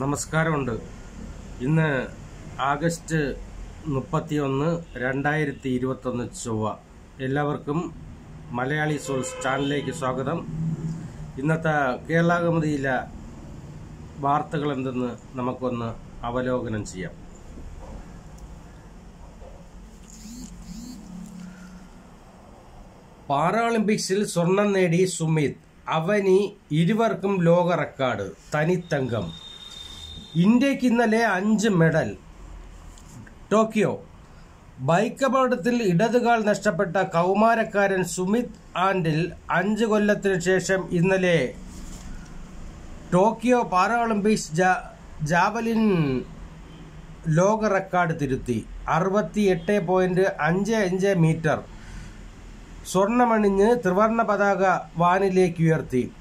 നമസ്കാരമുണ്ട്. ഇന്ന് ആഗസ്റ്റ് മുപ്പത്തിയൊന്ന് രണ്ടായിരത്തി ഇരുപത്തൊന്ന് ചൊവ്വ. എല്ലാവർക്കും മലയാളി സോൾസ് ചാനലിലേക്ക് സ്വാഗതം. ഇന്നത്തെ കേരളാകമതിയിലെ വാർത്തകൾ എന്തെന്ന് നമുക്കൊന്ന് അവലോകനം ചെയ്യാം. പാരാളിമ്പിക്സിൽ സ്വർണം നേടി സുമിത്. അവനി ഇരുവർക്കും ലോക റെക്കോർഡ്. തനിത്തങ്കം. ഇന്ത്യയ്ക്ക് ഇന്നലെ അഞ്ച് മെഡൽ. ടോക്കിയോ. ബൈക്ക് അപകടത്തിൽ ഇടതുകാൽ നഷ്ടപ്പെട്ട കൗമാരക്കാരൻ സുമിത് ആൻഡിൽ അഞ്ച് കൊല്ലത്തിനു ശേഷം ഇന്നലെ ടോക്കിയോ പാരാഒളിമ്പിക്സ് ജാ- ജാവലിൻ ലോക റെക്കോർഡ് തിരുത്തി. അറുപത്തി എട്ട് പോയിന്റ് അഞ്ച് അഞ്ച് മീറ്റർ സ്വർണമണിഞ്ഞ് ത്രിവർണ പതാക വാനിലേക്ക് ഉയർത്തി.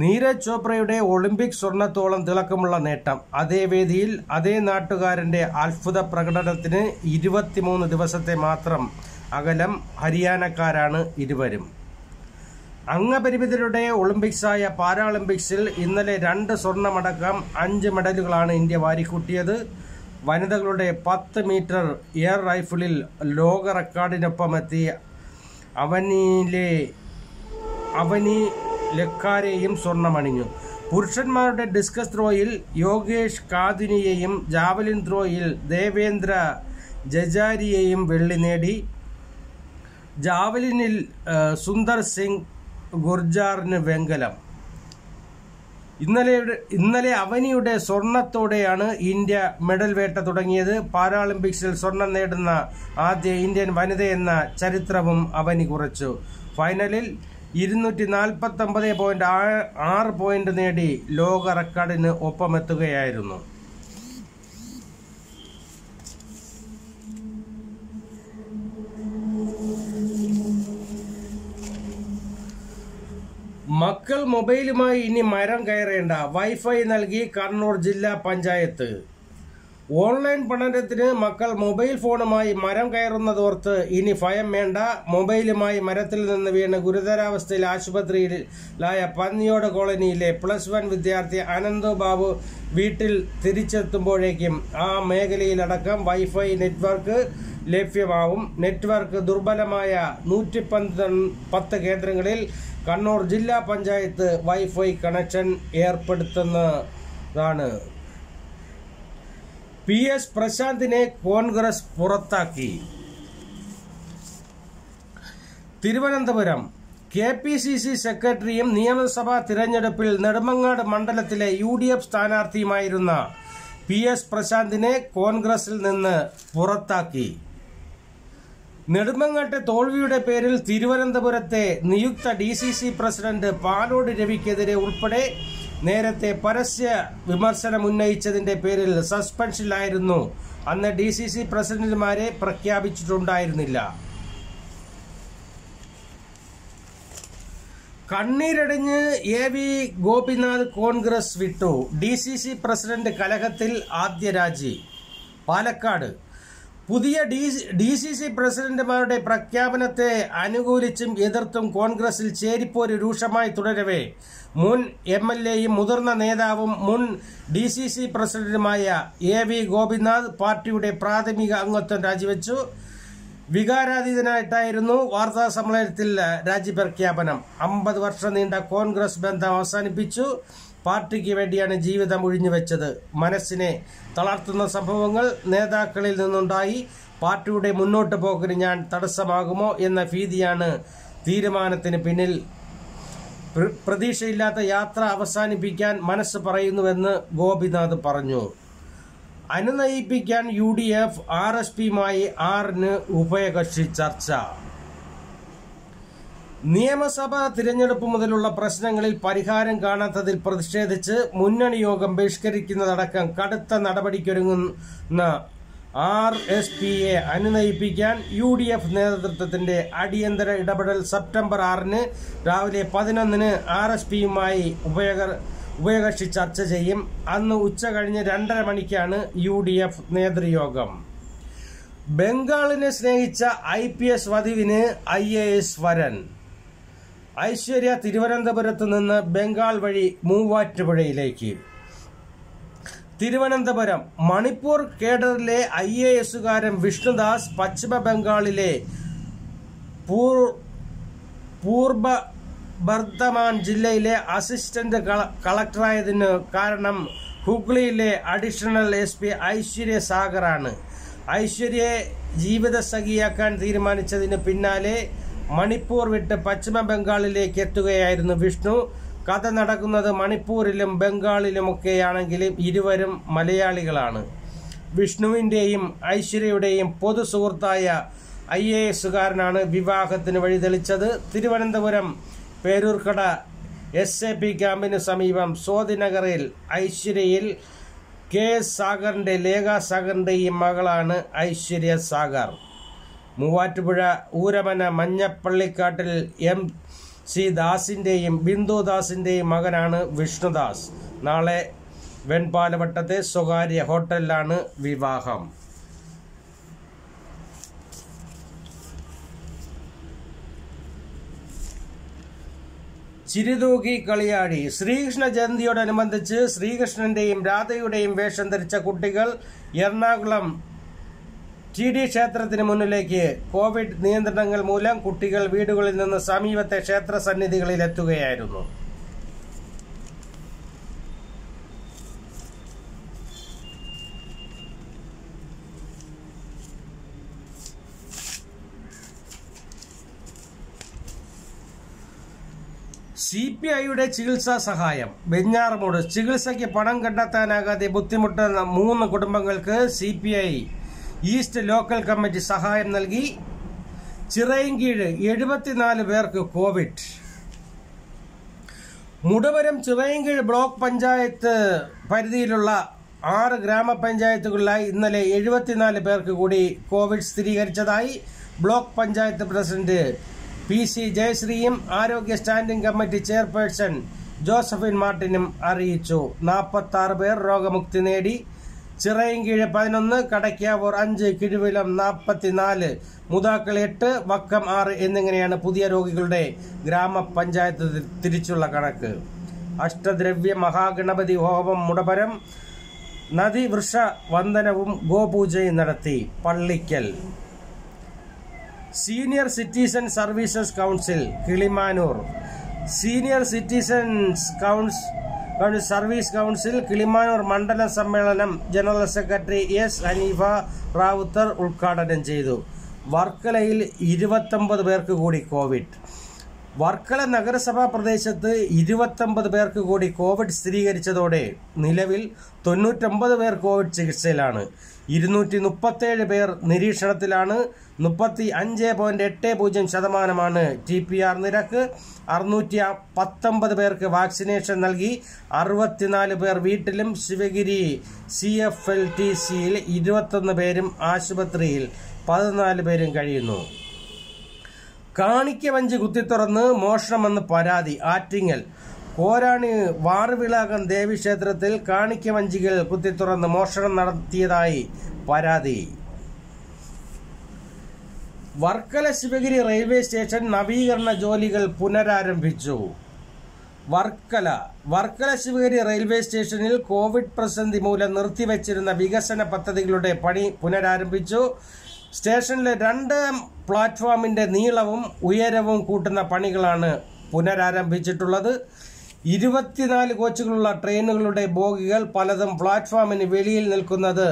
നീരജ് ചോപ്രയുടെ ഒളിമ്പിക് സ്വർണത്തോളം തിളക്കമുള്ള നേട്ടം. അതേ വേദിയിൽ അതേ നാട്ടുകാരന്റെ അത്ഭുത പ്രകടനത്തിന് ഇരുപത്തിമൂന്ന് ദിവസത്തെ മാത്രം അകലം ഹരിയാനക്കാരാണ് ഇരുവരും. അംഗപരിമിതരുടെ ഒളിമ്പിക്സായ പാരാളിമ്പിക്സിൽ ഇന്നലെ രണ്ട് സ്വർണമടക്കം അഞ്ച് മെഡലുകളാണ് ഇന്ത്യ വാരിക്കൂട്ടിയത്. വനിതകളുടെ പത്ത് മീറ്റർ എയർ റൈഫിളിൽ ലോക റെക്കോർഡിനൊപ്പം എത്തിയ അവനിലെ അവനി ലക്കാരെയും സ്വർണമണിഞ്ഞു. പുരുഷന്മാരുടെ ഡിസ്കസ് ത്രോയിൽ യോഗേഷ് കാതിനിയെയും ജാവലിൻ ത്രോയിൽ ദേവേന്ദ്ര ജജാരിയെയും വെള്ളി നേടി. ജാവലിനിൽ സുന്ദർ സിംഗ് ഗുർജാറിന് വെങ്കലം. ഇന്നലെ ഇന്നലെ അവനിയുടെ സ്വർണത്തോടെയാണ് ഇന്ത്യ മെഡൽ വേട്ട തുടങ്ങിയത്. പാരാളിമ്പിക്സിൽ സ്വർണം നേടുന്ന ആദ്യ ഇന്ത്യൻ വനിതയെന്ന ചരിത്രവും അവനി കുറച്ചു. ഫൈനലിൽ ഇരുന്നൂറ്റി നാൽപ്പത്തി ഒമ്പത് പോയിന്റ് ആറ് പോയിന്റ് നേടി ലോക റെക്കോർഡിന് ഒപ്പമെത്തുകയായിരുന്നു. മക്കൾ മൊബൈലുമായി ഇനി മരം കയറേണ്ട. വൈഫൈ നൽകി കണ്ണൂർ ജില്ലാ പഞ്ചായത്ത്. ഓൺലൈൻ പഠനത്തിന് മക്കൾ മൊബൈൽ ഫോണുമായി മരം കയറുന്നതോർത്ത് ഇനി ഭയം വേണ്ട. മൊബൈലുമായി മരത്തിൽ നിന്ന് വീണ് ഗുരുതരാവസ്ഥയിൽ ആശുപത്രിയിലായ പന്നിയോട് കോളനിയിലെ പ്ലസ് വൺ വിദ്യാർത്ഥി അനന്തു ബാബു വീട്ടിൽ തിരിച്ചെത്തുമ്പോഴേക്കും ആ മേഖലയിലടക്കം വൈഫൈ നെറ്റ്വർക്ക് ലഭ്യമാവും. നെറ്റ്വർക്ക് ദുർബലമായ നൂറ്റി പത്ത് കേന്ദ്രങ്ങളിൽ കണ്ണൂർ ജില്ലാ പഞ്ചായത്ത് വൈഫൈ കണക്ഷൻ ഏർപ്പെടുത്തുന്നതാണ്. പി എസ് പ്രശാന്തിനെ കോൺഗ്രസ് പുറത്താക്കി. Thiruvananthapuram. K P C C സെക്രട്ടറിയും നിയമസഭാ തിരഞ്ഞെടുപ്പിൽ നെടുമങ്ങാട് മണ്ഡലത്തിലെ യു ഡി എഫ് സ്ഥാനാർത്ഥിയുമായിരുന്ന പി എസ് പ്രശാന്തിനെ കോൺഗ്രസിൽ നിന്ന് പുറത്താക്കി. നെടുമങ്ങാട്ടെ തോൽവിയുടെ പേരിൽ തിരുവനന്തപുരത്തെ നിയുക്ത D C C president Palode രവിക്കെതിരെ ഉൾപ്പെടെ നേരത്തെ പരസ്യ വിമർശനം ഉന്നയിച്ചതിന്റെ പേരിൽ സസ്പെൻഷനിലായിരുന്നു. അന്ന് ഡി സി സി പ്രസിഡന്റുമാരെ പ്രഖ്യാപിച്ചിട്ടുണ്ടായിരുന്നില്ല. കണ്ണീരടിഞ്ഞ് എ വി ഗോപിനാഥ് കോൺഗ്രസ് വിട്ടു. ഡി സി സി പ്രസിഡന്റ് കലഹത്തിൽ ആദ്യ രാജി. പാലക്കാട്. പുതിയ ഡി സി സി പ്രസിഡന്റുമാരുടെ പ്രഖ്യാപനത്തെ അനുകൂലിച്ചും എതിർത്തും കോൺഗ്രസിൽ ചേരിപ്പോര് രൂക്ഷമായി തുടരവേ. മുൻ എം എൽ എയും മുതിർന്ന നേതാവും മുൻ ഡി സി സി പ്രസിഡന്റുമായ എ വി ഗോപിനാഥ് പാർട്ടിയുടെ പ്രാഥമിക അംഗത്വം രാജിവെച്ചു. വികാരാതീതനായിട്ടായിരുന്നു വാർത്താ സമ്മേളനത്തിൽ രാജ്യപ്രഖ്യാപനം അമ്പത് വർഷം നീണ്ട കോൺഗ്രസ് ബന്ധം അവസാനിപ്പിച്ചു. പാർട്ടിക്ക് വേണ്ടിയാണ് ജീവിതം ഒഴിഞ്ഞുവെച്ചത് മനസ്സിനെ തളർത്തുന്ന സംഭവങ്ങൾ നേതാക്കളിൽ നിന്നുണ്ടായി. പാർട്ടിയുടെ മുന്നോട്ട് പോക്കിന് ഞാൻ തടസ്സമാകുമോ എന്ന ഭീതിയാണ് തീരുമാനത്തിന് പിന്നിൽ. പ്ര- പ്രതീക്ഷയില്ലാത്ത യാത്ര അവസാനിപ്പിക്കാൻ മനസ്സ് പറയുന്നുവെന്ന് ഗോപിനാഥ് പറഞ്ഞു. അനുനയിപ്പിക്കാൻ U D F R S പിയുമായി ആറിന് ഉഭയകക്ഷി ചർച്ച. നിയമസഭാ തിരഞ്ഞെടുപ്പ് മുതലുള്ള പ്രശ്നങ്ങളിൽ പരിഹാരം കാണാത്തതിൽ പ്രതിഷേധിച്ച് മുന്നണി യോഗം ബഹിഷ്കരിക്കുന്നതടക്കം കടുത്ത നടപടിക്കൊരുങ്ങുന്ന ആർ എസ് പി എ അനുനയിപ്പിക്കാൻ യു ഡി എഫ് നേതൃത്വത്തിന്റെ അടിയന്തര ഇടപെടൽ സെപ്റ്റംബർ ആറിന് രാവിലെ പതിനൊന്നിന് ആർ എസ് പിയുമായി ഉപയോഗ ഉഭയകക്ഷി ചർച്ച ചെയ്യും. അന്ന് ഉച്ച കഴിഞ്ഞ് രണ്ടര മണിക്കാണ് യു ഡി എഫ് നേതൃയോഗം. ബംഗാളിനെ സ്നേഹിച്ച ഐ പി എസ് വധുവിന് ഐ എ എസ് വരൻ ഐശ്വര്യ തിരുവനന്തപുരത്ത് നിന്ന് ബംഗാൾ വഴി മൂവാറ്റുപുഴയിലേക്ക്. തിരുവനന്തപുരം മണിപ്പൂർ കേഡറിലെ ഐ എ എസുകാരൻ വിഷ്ണുദാസ് പശ്ചിമ ബംഗാളിലെ പൂർ പൂർബ ബർദ്ധമാൻ ജില്ലയിലെ അസിസ്റ്റന്റ് കള- കളക്ടറായതിന് കാരണം ഹുഗ്ലിയിലെ അഡീഷണൽ എസ് പി ഐശ്വര്യ സാഗറാണ്. ഐശ്വര്യയെ ജീവിത സഖിയാക്കാൻ തീരുമാനിച്ചതിന് പിന്നാലെ മണിപ്പൂർ വിട്ട് പശ്ചിമ ബംഗാളിലേക്ക് എത്തുകയായിരുന്നു വിഷ്ണു. കഥ നടക്കുന്നത് മണിപ്പൂരിലും ബംഗാളിലുമൊക്കെയാണെങ്കിലും ഇരുവരും മലയാളികളാണ്. വിഷ്ണുവിന്റെയും ഐശ്വര്യയുടെയും പൊതു സുഹൃത്തായ ഐ എ എസുകാരനാണ് വിവാഹത്തിന് വഴിതെളിച്ചത്. Thiruvananthapuram Peroorkada S A P ക്യാമ്പിന് സമീപം സ്വാതിനഗറിൽ ഐശ്വര്യയിൽ കെ എസ് സാഗറിന്റെ ലേഖ സാഗറിന്റെയും മകളാണ് ഐശ്വര്യ സാഗർ. മൂവാറ്റുപുഴ ഊരമന മഞ്ഞപ്പള്ളിക്കാട്ടിൽ എം സി ദാസിന്റെയും ബിന്ദുദാസിന്റെയും മകനാണ് വിഷ്ണുദാസ്. നാളെ വെൺപാലവട്ടത്തെ സ്വകാര്യ ഹോട്ടലിലാണ് വിവാഹം. ചിരിതൂകി കളിയാടി. ശ്രീകൃഷ്ണ ജയന്തിയോടനുബന്ധിച്ച് ശ്രീകൃഷ്ണന്റെയും രാധയുടെയും വേഷം ധരിച്ച കുട്ടികൾ എറണാകുളം ടി ഡി ക്ഷേത്രത്തിന് മുന്നിലേക്ക് കോവിഡ് നിയന്ത്രണങ്ങൾ മൂലം കുട്ടികൾ വീടുകളിൽ നിന്ന് സമീപത്തെ ക്ഷേത്ര സന്നിധികളിൽ എത്തുകയായിരുന്നു. സി പി ഐയുടെ ചികിത്സാ സഹായം. വെഞ്ഞാറമൂട്. ചികിത്സയ്ക്ക് പണം കണ്ടെത്താനാകാതെ ബുദ്ധിമുട്ടുന്ന മൂന്ന് കുടുംബങ്ങൾക്ക് C P I east local committee സഹായം നൽകി. ചിറയൻകീഴ് എഴുപത്തിനാല് പേർക്ക് കോവിഡ്. മുടവരം ചിറയൻകീഴ് ബ്ലോക്ക് പഞ്ചായത്ത് പരിധിയിലുള്ള ആറ് ഗ്രാമപഞ്ചായത്തുകളിലായി ഇന്നലെ എഴുപത്തിനാല് പേർക്ക് കൂടി കോവിഡ് സ്ഥിരീകരിച്ചതായി block panchayat president P C ജയശ്രീയും ആരോഗ്യ സ്റ്റാൻഡിംഗ് കമ്മിറ്റി ചെയർപേഴ്സൺ ജോസഫിൻ മാർട്ടിനും അറിയിച്ചു. നാൽപ്പത്തി പേർ രോഗമുക്തി നേടി. ചിറയൻകീഴ് പതിനൊന്ന് കടയ്ക്കാവൂർ അഞ്ച് കിഴുവിലം നാൽപ്പത്തിനാല് മുതാക്കൾ എട്ട് വക്കം ആറ് എന്നിങ്ങനെയാണ് പുതിയ രോഗികളുടെ ഗ്രാമപഞ്ചായത്ത് തിരിച്ചുള്ള കണക്ക്. അഷ്ടദ്രവ്യ മഹാഗണപതി ഹോമം മുടപരം നദി വൃഷ വന്ദനവും ഗോപൂജയും നടത്തി. Pallikkal. Senior citizen services council Kilimanoor. Senior citizens council service council Kilimanoor മണ്ഡല സമ്മേളനം general secretary S Haneefa Rawther ഉദ്ഘാടനം ചെയ്തു. വർക്കലയിൽ ഇരുപത്തൊമ്പത് പേർക്ക് കൂടി കോവിഡ്. വർക്കല നഗരസഭാ പ്രദേശത്ത് ഇരുപത്തൊമ്പത് പേർക്ക് കൂടി കോവിഡ് സ്ഥിരീകരിച്ചതോടെ നിലവിൽ തൊണ്ണൂറ്റൊമ്പത് പേർ കോവിഡ് ചികിത്സയിലാണ്. ഇരുന്നൂറ്റി മുപ്പത്തേഴ് പേർ നിരീക്ഷണത്തിലാണ്. മുപ്പത്തി അഞ്ച് പോയിന്റ് എട്ട് പൂജ്യം ശതമാനമാണ് ടി പി ആർ നിരക്ക്. അറുന്നൂറ്റി പത്തൊമ്പത് പേർക്ക് വാക്സിനേഷൻ നൽകി. അറുപത്തിനാല് പേർ വീട്ടിലും. Sivagiri C F L T സിയിൽ ഇരുപത്തൊന്ന് പേരും ആശുപത്രിയിൽ പതിനാല് പേരും കഴിയുന്നു. കാണിക്ക വഞ്ചി കുത്തിത്തുറന്ന് മോഷണമെന്ന് പരാതി. ആറ്റിങ്ങൽ. കോരാണി വാറുവിളാകം ദേവീക്ഷേത്രത്തിൽ കാണിക്ക വഞ്ചികൾ കുത്തിത്തുറന്ന് മോഷണം നടത്തിയതായി പരാതി. വർക്കല ശിവഗിരി റെയിൽവേ സ്റ്റേഷൻ നവീകരണ ജോലികൾ പുനരാരംഭിച്ചു. വർക്കല വർക്കല ശിവഗിരി റെയിൽവേ സ്റ്റേഷനിൽ കോവിഡ് പ്രതിസന്ധി മൂലം നിർത്തിവച്ചിരുന്ന വികസന പദ്ധതികളുടെ പണി പുനരാരംഭിച്ചു. സ്റ്റേഷനിലെ രണ്ട് പ്ലാറ്റ്ഫോമിന്റെ നീളവും ഉയരവും കൂട്ടുന്ന പണികളാണ് പുനരാരംഭിച്ചിട്ടുള്ളത്. ഇരുപത്തിനാല് കോച്ചുകളുള്ള ട്രെയിനുകളുടെ ബോഗികൾ പലതും പ്ലാറ്റ്ഫോമിന് വെളിയിൽ നിൽക്കുന്നത്.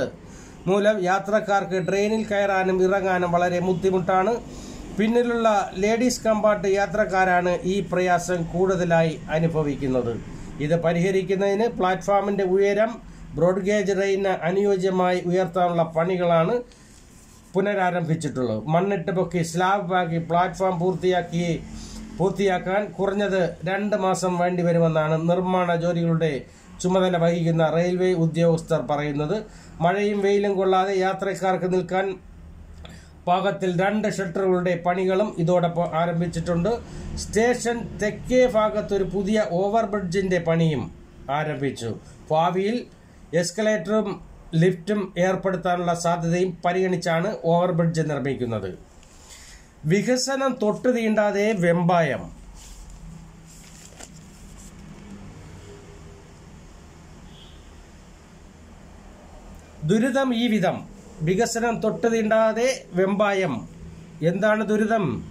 മൂലം യാത്രക്കാർക്ക് ട്രെയിനിൽ കയറാനും ഇറങ്ങാനും വളരെ ബുദ്ധിമുട്ടാണ്. പിന്നിലുള്ള ലേഡീസ് കമ്പാർട്ട് യാത്രക്കാരാണ് ഈ പ്രയാസം കൂടുതലായി അനുഭവിക്കുന്നത്. ഇത് പരിഹരിക്കുന്നതിന് പ്ലാറ്റ്ഫോമിന്റെ ഉയരം ബ്രോഡ്ഗേജ് റെയിന് അനുയോജ്യമായി ഉയർത്താനുള്ള പണികളാണ് പുനരാരംഭിച്ചിട്ടുള്ളത്. മണ്ണിട്ട് പൊക്കി സ്ലാബ് ആക്കി പ്ലാറ്റ്ഫോം പൂർത്തിയാക്കി പൂർത്തിയാക്കാൻ കുറഞ്ഞത് രണ്ട് മാസം വേണ്ടിവരുമെന്നാണ് നിർമ്മാണ ജോലികളുടെ ചുമതല വഹിക്കുന്ന റെയിൽവേ ഉദ്യോഗസ്ഥർ പറയുന്നത്. മഴയും വെയിലും കൊള്ളാതെ യാത്രക്കാർക്ക് നിൽക്കാൻ പാകത്തിൽ രണ്ട് ഷട്ടറുകളുടെ പണികളും ഇതോടൊപ്പം ആരംഭിച്ചിട്ടുണ്ട്. സ്റ്റേഷൻ തെക്കേ ഭാഗത്ത് ഒരു പുതിയ ഓവർബ്രിഡ്ജിന്റെ പണിയും ആരംഭിച്ചു. ഭാവിയിൽ എസ്കലേറ്ററും ലിഫ്റ്റും ഏർപ്പെടുത്താനുള്ള സാധ്യതയും പരിഗണിച്ചാണ് ഓവർ ബ്രിഡ്ജ് നിർമ്മിക്കുന്നത്. വികസനം തൊട്ട് തീണ്ടാതെ വെമ്പായം. ദുരിതം ഈ വിധം. വികസനം തൊട്ട് തീണ്ടാതെ വെമ്പായം. എന്താണ് ദുരിതം?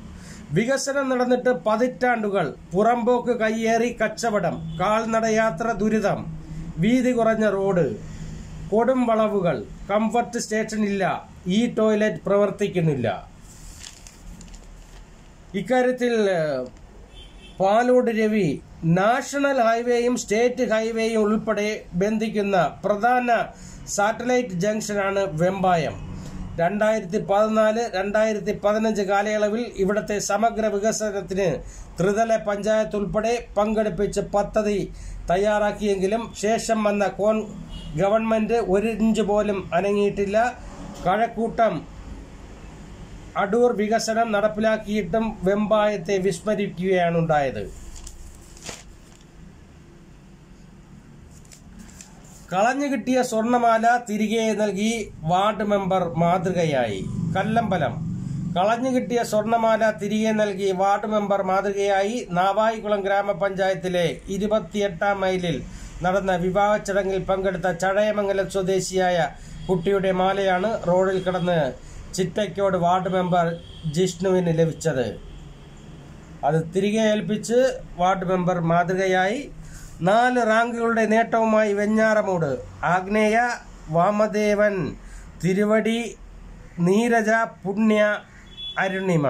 വികസനം നടന്നിട്ട് പതിറ്റാണ്ടുകൾ പുറമ്പോക്ക് കയ്യേറി കച്ചവടം കാൽനടയാത്ര ദുരിതം വീതി കുറഞ്ഞ റോഡ് കൊടും വളവുകൾ കംഫർട്ട് സ്റ്റേഷൻ ഇല്ല ഈ ടോയ്ലറ്റ് പ്രവർത്തിക്കുന്നില്ല. ഇക്കാര്യത്തിൽ പാലോട് രവി നാഷണൽ ഹൈവേയും സ്റ്റേറ്റ് ഹൈവേയും ഉൾപ്പെടെ ബന്ധിക്കുന്ന പ്രധാന സാറ്റലൈറ്റ് ജംഗ്ഷനാണ് വെമ്പായം. രണ്ടായിരത്തി പതിനാല് രണ്ടായിരത്തി പതിനഞ്ച് കാലയളവിൽ ഇവിടുത്തെ സമഗ്ര വികസനത്തിന് ത്രിതല പഞ്ചായത്ത് ഉൾപ്പെടെ പങ്കെടുപ്പിച്ച് പദ്ധതി തയ്യാറാക്കിയെങ്കിലും ശേഷം വന്ന കോൺ ഗവൺമെന്റ് ഒരിഞ്ച് പോലും അനങ്ങിയിട്ടില്ല. കഴക്കൂട്ടം അടൂർ വികസനം നടപ്പിലാക്കിയിട്ടും വെമ്പായത്തെ വിസ്മരിക്കുകയാണ് ഉണ്ടായത്. കളഞ്ഞു കിട്ടിയ സ്വർണമാല തിരികെ നൽകി വാർഡ് മെമ്പർ മാതൃകയായി. കല്ലമ്പലം. കളഞ്ഞു കിട്ടിയ സ്വർണമാല തിരികെ നൽകി വാർഡ് മെമ്പർ മാതൃകയായി നാവായിക്കുളം ഗ്രാമപഞ്ചായത്തിലെ ഇരുപത്തിയെട്ടാം മൈലിൽ നടന്ന വിവാഹ ചടങ്ങിൽ പങ്കെടുത്ത ചടയമംഗലം സ്വദേശിയായ കുട്ടിയുടെ മാലയാണ് റോഡിൽ കിടന്ന് ചിറ്റയ്ക്കോട് വാർഡ് മെമ്പർ ജിഷ്ണുവിന് ലഭിച്ചത്. അത് തിരികെ ഏൽപ്പിച്ച് വാർഡ് മെമ്പർ മാതൃകയായി നാല് റാങ്കുകളുടെ നേട്ടവുമായി Venjaramoodu. ആഗ്നേയ Vamadevan Thiruvadi Neeraja Punya Arunima.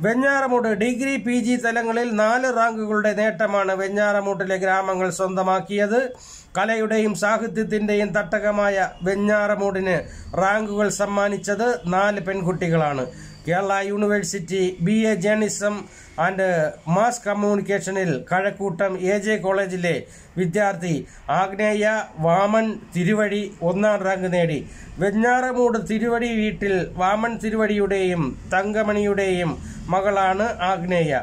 Venjaramoodu degree P G തലങ്ങളിൽ നാല് റാങ്കുകളുടെ നേട്ടമാണ് വെഞ്ഞാറമൂട്ടിലെ ഗ്രാമങ്ങൾ സ്വന്തമാക്കിയത്. കലയുടെയും സാഹിത്യത്തിന്റെയും തട്ടകമായ വെഞ്ഞാറമൂടിന് റാങ്കുകൾ സമ്മാനിച്ചത് നാല് പെൺകുട്ടികളാണ്. Kerala university B A journalism and mass കമ്മ്യൂണിക്കേഷനിൽ Kazhakkoottam A J കോളേജിലെ വിദ്യാർത്ഥി ആഗ്നേയ വാമൻ തിരുവഴി ഒന്നാം റാങ്ക് നേടി. വെഞ്ഞാറമൂട് തിരുവടി വീട്ടിൽ വാമൻ തിരുവടിയുടെയും തങ്കമണിയുടെയും മകളാണ് Agneya.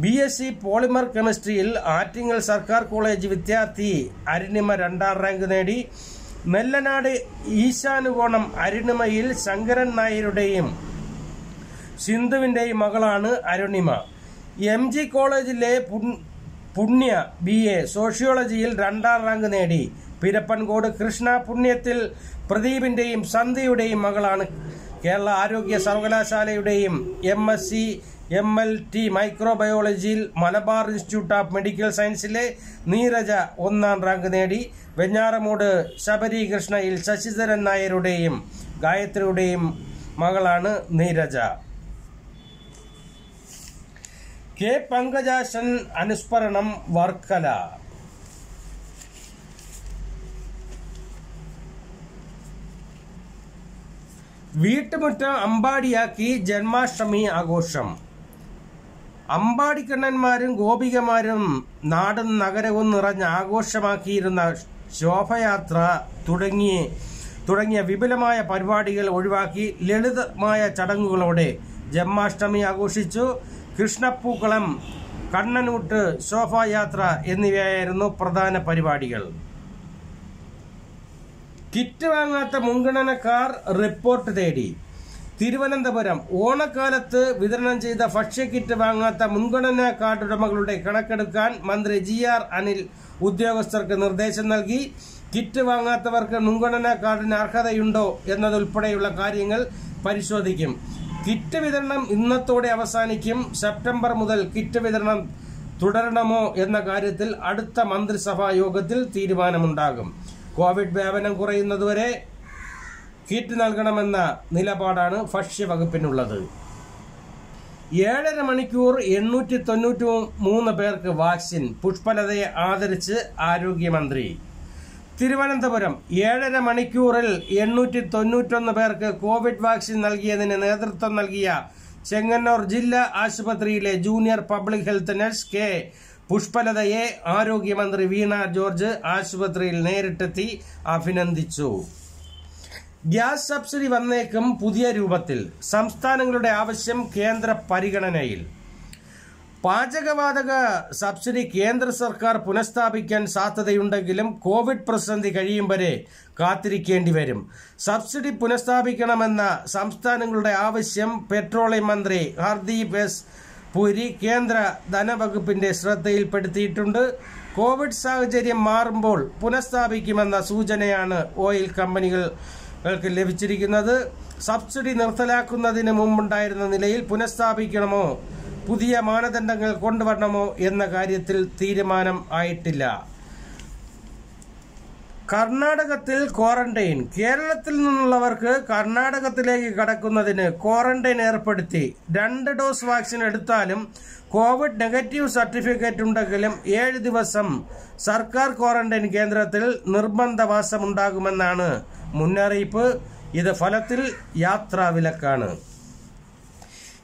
B S C polymer കെമിസ്ട്രിയിൽ Attingal സർക്കാർ കോളേജ് വിദ്യാർത്ഥി അരുണിമ രണ്ടാം റാങ്ക് നേടി. നെല്ലനാട് ഈശാനുകോണം അരുണിമയിൽ ശങ്കരൻ നായരുടെയും സിന്ധുവിന്റെയും മകളാണ് അരുണിമ. എം ജി കോളേജിലെ പുണ്യ ബി എ സോഷ്യോളജിയിൽ രണ്ടാം റാങ്ക് നേടി. പിരപ്പൻകോട് കൃഷ്ണ പുണ്യത്തിൽ പ്രദീപിന്റെയും സന്ധ്യയുടെയും മകളാണ് കേരള ആരോഗ്യ സർവകലാശാലയുടെയും M S C M L T മൈക്രോബയോളജിയിൽ Malabar institute of medical സയൻസിലെ നീരജ ഒന്നാം റാങ്ക് നേടി. വെഞ്ഞാറമൂട് ശബരി കൃഷ്ണയിൽ ശശിധരൻ നായരുടെയും ഗായത്രിയുടെയും മകളാണ് നീരജ. കെ പങ്കജാശൻ അനുസ്മരണം വർക്കല. വീട്ടുമുറ്റം അമ്പാടിയാക്കി ജന്മാഷ്ടമി ആഘോഷം. അമ്പാടിക്കണ്ണന്മാരും ഗോപികമാരും നാടും നഗരവും നിറഞ്ഞ് ആഘോഷമാക്കിയിരുന്ന ശോഭയാത്ര തുടങ്ങി തുടങ്ങിയ വിപുലമായ പരിപാടികൾ ഒഴിവാക്കി ലളിതമായ ചടങ്ങുകളോടെ ജന്മാഷ്ടമി ആഘോഷിച്ചു. കൃഷ്ണപ്പൂക്കളം കണ്ണനൂട്ട് ശോഭായാത്ര എന്നിവയായിരുന്നു പ്രധാന പരിപാടികൾ. കിറ്റ് വാങ്ങാത്ത മുൻഗണനക്കാർ റിപ്പോർട്ട് തേടി. തിരുവനന്തപുരം ഓണക്കാലത്ത് വിതരണം ചെയ്ത ഭക്ഷ്യക്കിറ്റ് വാങ്ങാത്ത മുൻഗണനാ കാർഡ് ഉടമകളുടെ കണക്കെടുക്കാൻ മന്ത്രി ജി ആർ അനിൽ ഉദ്യോഗസ്ഥർക്ക് നിർദ്ദേശം നൽകി. കിറ്റ് വാങ്ങാത്തവർക്ക് മുൻഗണനാ കാർഡിന് അർഹതയുണ്ടോ എന്നതുൾപ്പെടെയുള്ള കാര്യങ്ങൾ പരിശോധിക്കും. കിറ്റ് വിതരണം ഇന്നത്തോടെ അവസാനിക്കും. സെപ്റ്റംബർ മുതൽ കിറ്റ് വിതരണം തുടരണമോ എന്ന കാര്യത്തിൽ അടുത്ത മന്ത്രിസഭാ യോഗത്തിൽ തീരുമാനമുണ്ടാകും. കോവിഡ് വ്യാപനം കുറയുന്നതുവരെ കിറ്റ് നൽകണമെന്ന നിലപാടാണ് ഭക്ഷ്യവകുപ്പിനുള്ളത് ഏഴര മണിക്കൂർ എണ്ണൂറ്റി തൊണ്ണൂറ്റി മൂന്ന് പേർക്ക് വാക്സിൻ പുഷ്പലതയെ ആദരിച്ച് ആരോഗ്യമന്ത്രി. തിരുവനന്തപുരം ഏഴര മണിക്കൂറിൽ എണ്ണൂറ്റി തൊണ്ണൂറ്റൊന്ന് പേർക്ക് കോവിഡ് വാക്സിൻ നൽകിയതിന് നേതൃത്വം നൽകിയ ചെങ്ങന്നൂർ ജില്ലാ ആശുപത്രിയിലെ junior public health nurse K പുഷ്പലതയെ ആരോഗ്യമന്ത്രി വീണ ജോർജ് ആശുപത്രിയിൽ നേരിട്ടെത്തി അഭിനന്ദിച്ചു. ഗ്യാസ് സബ്സിഡി വന്നേക്കും പുതിയ രൂപത്തിൽ. സംസ്ഥാനങ്ങളുടെ ആവശ്യം കേന്ദ്ര പരിഗണനയിൽ. പാചകവാതക സബ്സിഡി കേന്ദ്ര സർക്കാർ പുനഃസ്ഥാപിക്കാൻ സാധ്യതയുണ്ടെങ്കിലും കോവിഡ് പ്രതിസന്ധി കഴിയും വരെ കാത്തിരിക്കേണ്ടി വരും. സബ്സിഡി പുനഃസ്ഥാപിക്കണമെന്ന സംസ്ഥാനങ്ങളുടെ ആവശ്യം പെട്രോളിയം മന്ത്രി ഹർദീപ് എസ് പുരി കേന്ദ്ര ധനവകുപ്പിന്റെ ശ്രദ്ധയിൽപ്പെടുത്തിയിട്ടുണ്ട്. കോവിഡ് സാഹചര്യം മാറുമ്പോൾ പുനഃസ്ഥാപിക്കുമെന്ന സൂചനയാണ് ഓയിൽ കമ്പനികൾക്ക് ലഭിച്ചിരിക്കുന്നത് സബ്സിഡി നിർത്തലാക്കുന്നതിന് മുമ്പുണ്ടായിരുന്ന നിലയിൽ പുനഃസ്ഥാപിക്കണമോ? പുതിയ മാനദണ്ഡങ്ങൾ കൊണ്ടുവരണമോ എന്ന കാര്യത്തിൽ തീരുമാനം ആയിട്ടില്ല. കർണാടകത്തിൽ ക്വാറന്റൈൻ. കേരളത്തിൽ നിന്നുള്ളവർക്ക് കർണാടകത്തിലേക്ക് കടക്കുന്നതിന് ക്വാറന്റൈൻ ഏർപ്പെടുത്തി. രണ്ട് ഡോസ് വാക്സിൻ എടുത്താലും കോവിഡ് നെഗറ്റീവ് സർട്ടിഫിക്കറ്റ് ഉണ്ടെങ്കിലും ഏഴ് ദിവസം സർക്കാർ ക്വാറന്റൈൻ കേന്ദ്രത്തിൽ നിർബന്ധവാസമുണ്ടാകുമെന്നാണ് മുന്നറിയിപ്പ് ഇത് ഫലത്തിൽ യാത്രാ വിലക്കാണ്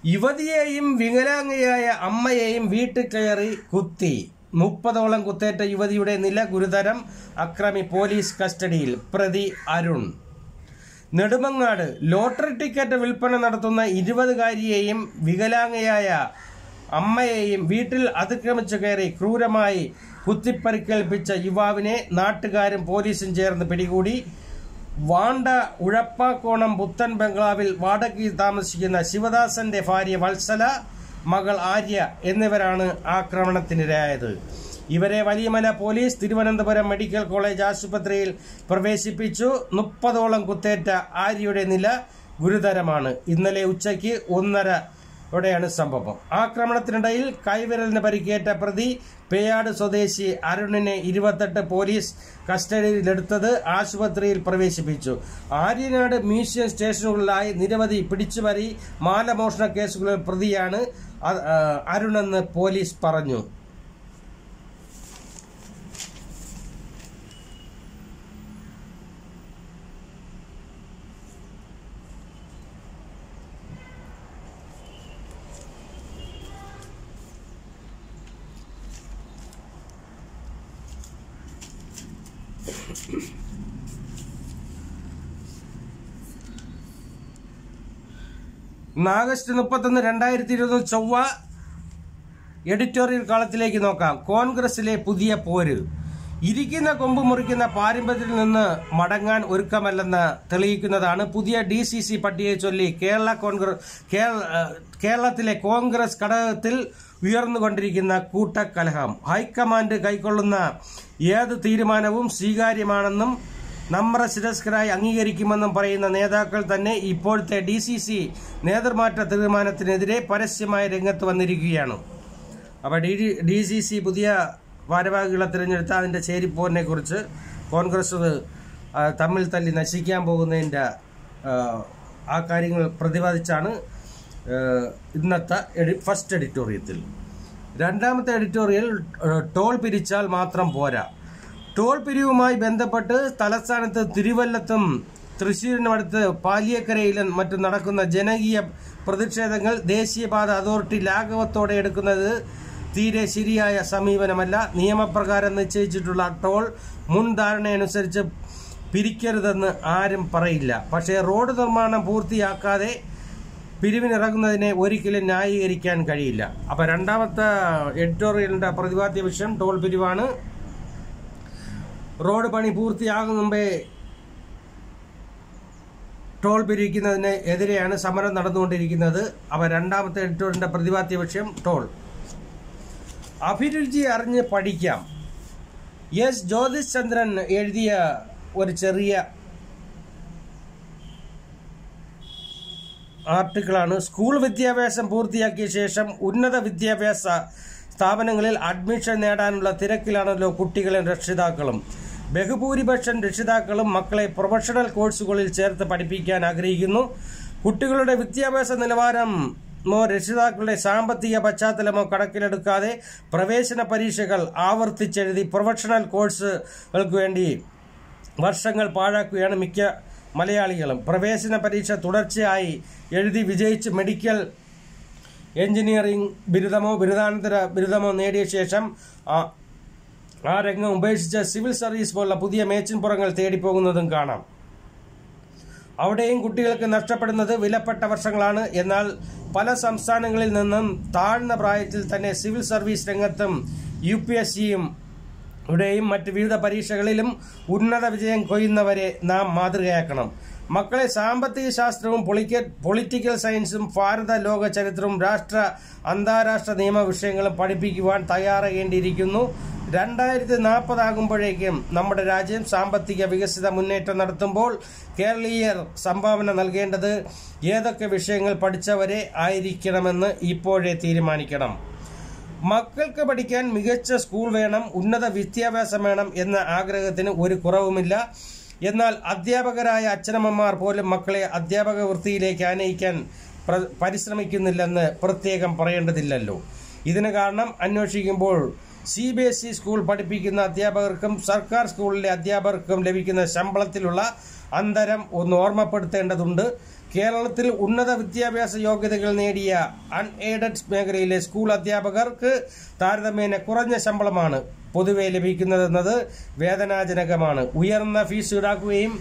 യുവതിയെയും വികലാംഗയായ അമ്മയെയും വീട്ടിൽ കയറി കുത്തി. മുപ്പതോളം കുത്തേറ്റ യുവതിയുടെ നില ഗുരുതരം. അക്രമി പോലീസ് കസ്റ്റഡിയിൽ. പ്രതി അരുൺ. നെടുമങ്ങാട്. ലോട്ടറി ടിക്കറ്റ് വിൽപ്പന നടത്തുന്ന ഇരുപതുകാരിയെയും വികലാംഗയായ അമ്മയെയും വീട്ടിൽ അതിക്രമിച്ചു കയറി ക്രൂരമായി കുത്തിപ്പരിക്കേൽപ്പിച്ച യുവാവിനെ നാട്ടുകാരും പോലീസും ചേർന്ന് പിടികൂടി. വാണ്ട ഉഴപ്പാക്കോണം പുത്തൻ ബംഗ്ലാവിൽ വാടകയിൽ താമസിക്കുന്ന ശിവദാസന്റെ ഭാര്യ വത്സല മകൾ ആര്യ എന്നിവരാണ് ആക്രമണത്തിനിരയായത് ഇവരെ Valiyamala police Thiruvananthapuram medical college ആശുപത്രിയിൽ പ്രവേശിപ്പിച്ചു. മുപ്പതോളം കുത്തേറ്റ ആര്യയുടെ നില ഗുരുതരമാണ്. ഇന്നലെ ഉച്ചയ്ക്ക് ഒന്നര യോടെയാണ് സംഭവം. ആക്രമണത്തിനിടയിൽ കൈവിരലിന് പരിക്കേറ്റ പ്രതി പേയാട് സ്വദേശി അരുണിനെ ഇരുപത്തെട്ട് പോലീസ് കസ്റ്റഡിയിലെടുത്തത് ആശുപത്രിയിൽ പ്രവേശിപ്പിച്ചു. ആര്യനാട് മ്യൂസിയം സ്റ്റേഷനുകളിലായി നിരവധി പിടിച്ചുപറി മാലമോഷണ കേസുകളിൽ പ്രതിയാണ് അരുണെന്ന് പോലീസ് പറഞ്ഞു. ആഗസ്റ്റ് മുപ്പത്തൊന്ന് രണ്ടായിരത്തി ഇരുപത് ചൊവ്വ എഡിറ്റോറിയൽ കാലത്തിലേക്ക് നോക്കാം. കോൺഗ്രസിലെ പുതിയ പോര്. ഇരിക്കുന്ന കൊമ്പ് മുറിക്കുന്ന പാരമ്പര്യത്തിൽ നിന്ന് മടങ്ങാൻ ഒരുക്കമല്ലെന്ന് തെളിയിക്കുന്നതാണ് പുതിയ ഡി സി സി പട്ടിയെ ചൊല്ലി കേരള കോൺഗ്രസ് കേരളത്തിലെ കോൺഗ്രസ് ഘടകത്തിൽ ഉയർന്നുകൊണ്ടിരിക്കുന്ന കൂട്ടക്കലഹം. ഹൈക്കമാൻഡ് കൈക്കൊള്ളുന്ന ഏത് തീരുമാനവും സ്വീകാര്യമാണെന്നും നമ്മുടെ ശിരസ്കരായി അംഗീകരിക്കുമെന്നും പറയുന്ന നേതാക്കൾ തന്നെ ഇപ്പോഴത്തെ ഡി സി സി നേതൃമാറ്റ തീരുമാനത്തിനെതിരെ പരസ്യമായ രംഗത്ത് വന്നിരിക്കുകയാണ്. അപ്പോൾ ഡി ഡി സി സി പുതിയ ഭാരവാഹികളെ തിരഞ്ഞെടുത്ത അതിന്റെ ചേരിപ്പോരിനെ കുറിച്ച് കോൺഗ്രസ് തമ്മിൽ തല്ലി നശിക്കാൻ പോകുന്നതിന്റെ ആ, കാര്യങ്ങൾ പ്രതിപാദിച്ചാണ് ഇന്നത്തെ ഫസ്റ്റ് എഡിറ്റോറിയത്തിൽ. രണ്ടാമത്തെ എഡിറ്റോറിയൽ ടോൾ പിരിച്ചാൽ മാത്രം പോരാ. ടോൾ പിരിവുമായി ബന്ധപ്പെട്ട് തലസ്ഥാനത്ത് തിരുവല്ലത്തും തൃശ്ശൂരിനടുത്ത് പാലിയക്കരയിലും മറ്റും നടക്കുന്ന ജനകീയ പ്രതിഷേധങ്ങൾ ദേശീയപാത അതോറിറ്റി ലാഘവത്തോടെ എടുക്കുന്നത് തീരെ ശരിയായ സമീപനമല്ല. നിയമപ്രകാരം നിശ്ചയിച്ചിട്ടുള്ള ടോൾ മുൻധാരണയനുസരിച്ച് പിരിക്കരുതെന്ന് ആരും പറയില്ല. പക്ഷേ റോഡ് നിർമ്മാണം പൂർത്തിയാക്കാതെ പിരിവിനിറങ്ങുന്നതിനെ ഒരിക്കലും ന്യായീകരിക്കാൻ കഴിയില്ല. അപ്പോൾ രണ്ടാമത്തെ എഡിറ്റോറിയലിന്റെ പ്രതിപാദ്യ വിഷയം ടോൾ പിരിവാണ്. റോഡ് പണി പൂർത്തിയാകും മുമ്പേ ടോൾ പിരിക്കുന്നതിന് എതിരെയാണ് സമരം നടന്നുകൊണ്ടിരിക്കുന്നത്. അവ രണ്ടാമത്തെ എഡിറ്റോറിന്റെ പ്രതിപാദ്യ വിഷയം ടോൾ. അഭിരുചി അറിഞ്ഞ് പഠിക്കാം. എസ് ജ്യോതിഷ് ചന്ദ്രൻ എഴുതിയ ഒരു ചെറിയ ആർട്ടിക്കിളാണ്. സ്കൂൾ വിദ്യാഭ്യാസം പൂർത്തിയാക്കിയ ശേഷം ഉന്നത വിദ്യാഭ്യാസ സ്ഥാപനങ്ങളിൽ അഡ്മിഷൻ നേടാനുള്ള തിരക്കിലാണല്ലോ കുട്ടികളും രക്ഷിതാക്കളും. ബഹുഭൂരിപക്ഷം രക്ഷിതാക്കളും മക്കളെ പ്രൊഫഷണൽ കോഴ്സുകളിൽ ചേർത്ത് പഠിപ്പിക്കാൻ ആഗ്രഹിക്കുന്നു. കുട്ടികളുടെ വിദ്യാഭ്യാസ നിലവാരം മോ രക്ഷിതാക്കളുടെ സാമ്പത്തിക പശ്ചാത്തലമോ കണക്കിലെടുക്കാതെ പ്രവേശന പരീക്ഷകൾ ആവർത്തിച്ചെഴുതി പ്രൊഫഷണൽ കോഴ്സുകൾക്ക് വേണ്ടി വർഷങ്ങൾ പാഴാക്കുകയാണ് മിക്ക മലയാളികളും. പ്രവേശന പരീക്ഷ തുടർച്ചയായി എഴുതി വിജയിച്ച് മെഡിക്കൽ എഞ്ചിനീയറിംഗ് ബിരുദമോ ബിരുദാനന്തര ബിരുദമോ നേടിയ ശേഷം ആ രംഗം ഉപേക്ഷിച്ച് സിവിൽ സർവീസ് പോലുള്ള പുതിയ മേച്ചിൻപുറങ്ങൾ തേടിപ്പോകുന്നതും കാണാം. അവിടെയും കുട്ടികൾക്ക് നഷ്ടപ്പെടുന്നത് വിലപ്പെട്ട വർഷങ്ങളാണ്. എന്നാൽ പല സംസ്ഥാനങ്ങളിൽ നിന്നും താഴ്ന്ന പ്രായത്തിൽ തന്നെ സിവിൽ സർവീസ് രംഗത്തും യു പി എസ് സിയും ഇവിടെയും മറ്റ് വിവിധ പരീക്ഷകളിലും ഉന്നത വിജയം കൊയ്യുന്നവരെ നാം മാതൃകയാക്കണം. മക്കളെ സാമ്പത്തിക ശാസ്ത്രവും പൊളിറ്റിക്കൽ സയൻസും ഭാരത ലോക ചരിത്രവും രാഷ്ട്ര അന്താരാഷ്ട്ര നിയമ വിഷയങ്ങളും പഠിപ്പിക്കുവാൻ തയ്യാറാകേണ്ടിയിരിക്കുന്നു. രണ്ടായിരത്തി നാൽപ്പതാകുമ്പോഴേക്കും നമ്മുടെ രാജ്യം സാമ്പത്തിക വികസിത മുന്നേറ്റം നടത്തുമ്പോൾ കേരളീയർ സംഭാവന നൽകേണ്ടത് ഏതൊക്കെ വിഷയങ്ങൾ പഠിച്ചവരെ ആയിരിക്കണമെന്ന് ഇപ്പോഴേ തീരുമാനിക്കണം. മക്കൾക്ക് പഠിക്കാൻ മികച്ച സ്കൂൾ വേണം ഉന്നത വിദ്യാഭ്യാസം വേണം എന്ന ആഗ്രഹത്തിന് ഒരു കുറവുമില്ല. എന്നാൽ അധ്യാപകരായ അച്ഛനമ്മമാർ പോലും മക്കളെ അധ്യാപക വൃത്തിയിലേക്ക് ആനയിക്കാൻ പരിശ്രമിക്കുന്നില്ലെന്ന് പ്രത്യേകം പറയേണ്ടതില്ലല്ലോ. ഇതിന് കാരണം അന്വേഷിക്കുമ്പോൾ C B S E school പഠിപ്പിക്കുന്ന അധ്യാപകർക്കും സർക്കാർ സ്കൂളിലെ അധ്യാപകർക്കും ലഭിക്കുന്ന ശമ്പളത്തിലുള്ള അന്തരം ഒന്ന് ഓർമ്മപ്പെടുത്തേണ്ടതുണ്ട്. കേരളത്തിൽ ഉന്നത വിദ്യാഭ്യാസ യോഗ്യതകൾ നേടിയ അൺഎയ്ഡഡ് മേഖലയിലെ സ്കൂൾ അധ്യാപകർക്ക് താരതമ്യേന കുറഞ്ഞ ശമ്പളമാണ് പൊതുവെ ലഭിക്കുന്നതെന്നത് വേദനാജനകമാണ്. ഉയർന്ന ഫീസ് ഈടാക്കുകയും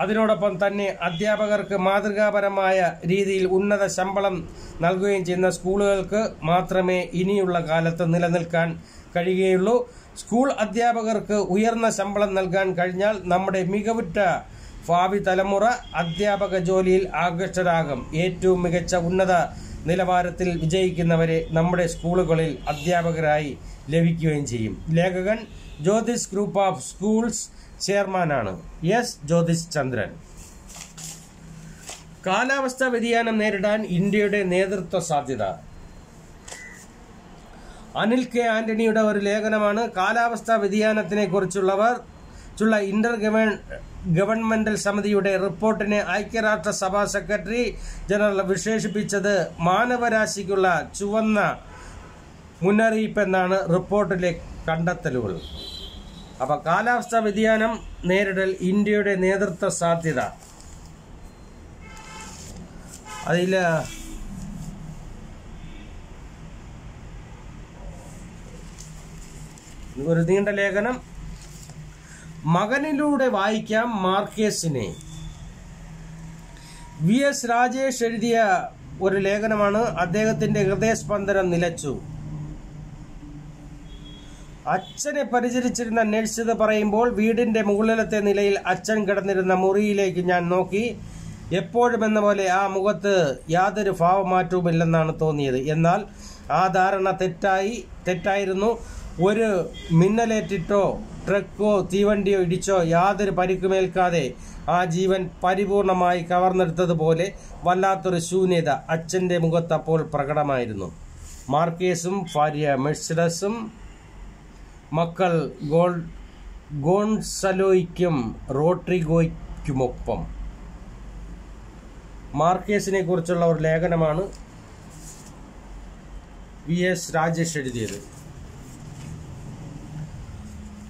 അതിനോടൊപ്പം തന്നെ അധ്യാപകർക്ക് മാതൃകാപരമായ രീതിയിൽ ഉന്നത ശമ്പളം നൽകുകയും ചെയ്യുന്ന സ്കൂളുകൾക്ക് മാത്രമേ ഇനിയുള്ള കാലത്ത് നിലനിൽക്കാൻ കഴിയുകയുള്ളൂ. സ്കൂൾ അധ്യാപകർക്ക് ഉയർന്ന ശമ്പളം നൽകാൻ കഴിഞ്ഞാൽ നമ്മുടെ മികവുറ്റ ഭാവി തലമുറ അധ്യാപക ജോലിയിൽ ആകൃഷ്ടരാകും. ഏറ്റവും മികച്ച ഉന്നത നിലവാരത്തിൽ വിജയിക്കുന്നവരെ നമ്മുടെ സ്കൂളുകളിൽ അധ്യാപകരായി ലഭിക്കുകയും ചെയ്യും. ലേഖകൻ ജ്യോതിസ് ഗ്രൂപ്പ് ഓഫ് സ്കൂൾസ് ചെയർമാനാണ് എസ് ജ്യോതിഷ് ചന്ദ്രൻ കാലാവസ്ഥാ വ്യതിയാനം നേരിടാൻ ഇന്ത്യയുടെ നേതൃത്വ സാധ്യത. അനിൽ കെ ആന്റണിയുടെ ഒരു ലേഖനമാണ് കാലാവസ്ഥാ വ്യതിയാനത്തിനെ കുറിച്ചുള്ളവർ ചുള്ള ഇന്റർ ഗവൺ- ഗവൺമെന്റൽ സമിതിയുടെ റിപ്പോർട്ടിനെ ഐക്യരാഷ്ട്രസഭാ സെക്രട്ടറി ജനറൽ വിശേഷിപ്പിച്ചത് മാനവരാശിക്കുള്ള ചുവന്ന മുന്നറിയിപ്പെന്നാണ് റിപ്പോർട്ടിലെ കണ്ടെത്തലുകൾ. അപ്പൊ കാലാവസ്ഥാ വ്യതിയാനം നേരിടൽ ഇന്ത്യയുടെ നേതൃത്വ സാധ്യത. അതിൽ ഒരു നീണ്ട ലേഖനം. മകനിലൂടെ വായിക്കാം മാർക്കേസിനെ. വി എസ് രാജേഷ് എഴുതിയ ഒരു ലേഖനമാണ് അദ്ദേഹത്തിന്റെ ഹൃദയസ്പന്ദനം നിലച്ചു. അച്ഛനെ പരിചരിച്ചിരുന്ന നഴ്സ് പറയുമ്പോൾ വീടിന്റെ മുകളിലത്തെ നിലയിൽ അച്ഛൻ കിടന്നിരുന്ന മുറിയിലേക്ക് ഞാൻ നോക്കി. എപ്പോഴും എന്ന പോലെ ആ മുഖത്ത് യാതൊരു ഭാവമാറ്റവുമില്ലെന്നാണ് തോന്നിയത്. എന്നാൽ ആ ധാരണ തെറ്റായി തെറ്റായിരുന്നു. ഒരു മിന്നലേറ്റിട്ടോ ട്രക്കോ തീവണ്ടിയോ ഇടിച്ചോ യാതൊരു പരിക്കുമേൽക്കാതെ ആ ജീവൻ പരിപൂർണമായി കവർന്നെടുത്തതുപോലെ വല്ലാത്തൊരു ശൂന്യത അച്ഛന്റെ മുഖത്തപ്പോൾ പ്രകടമായിരുന്നു. മാർക്കേസും ഭാര്യ മെഴ്സിഡസും മക്കൾ ഗോൾ ഗോൺസലോയ്ക്കും റോട്രിഗോയ്ക്കുമൊപ്പം മാർക്കേസിനെ കുറിച്ചുള്ള ഒരു ലേഖനമാണ് വി എസ് രാജേഷ് എഴുതിയത്.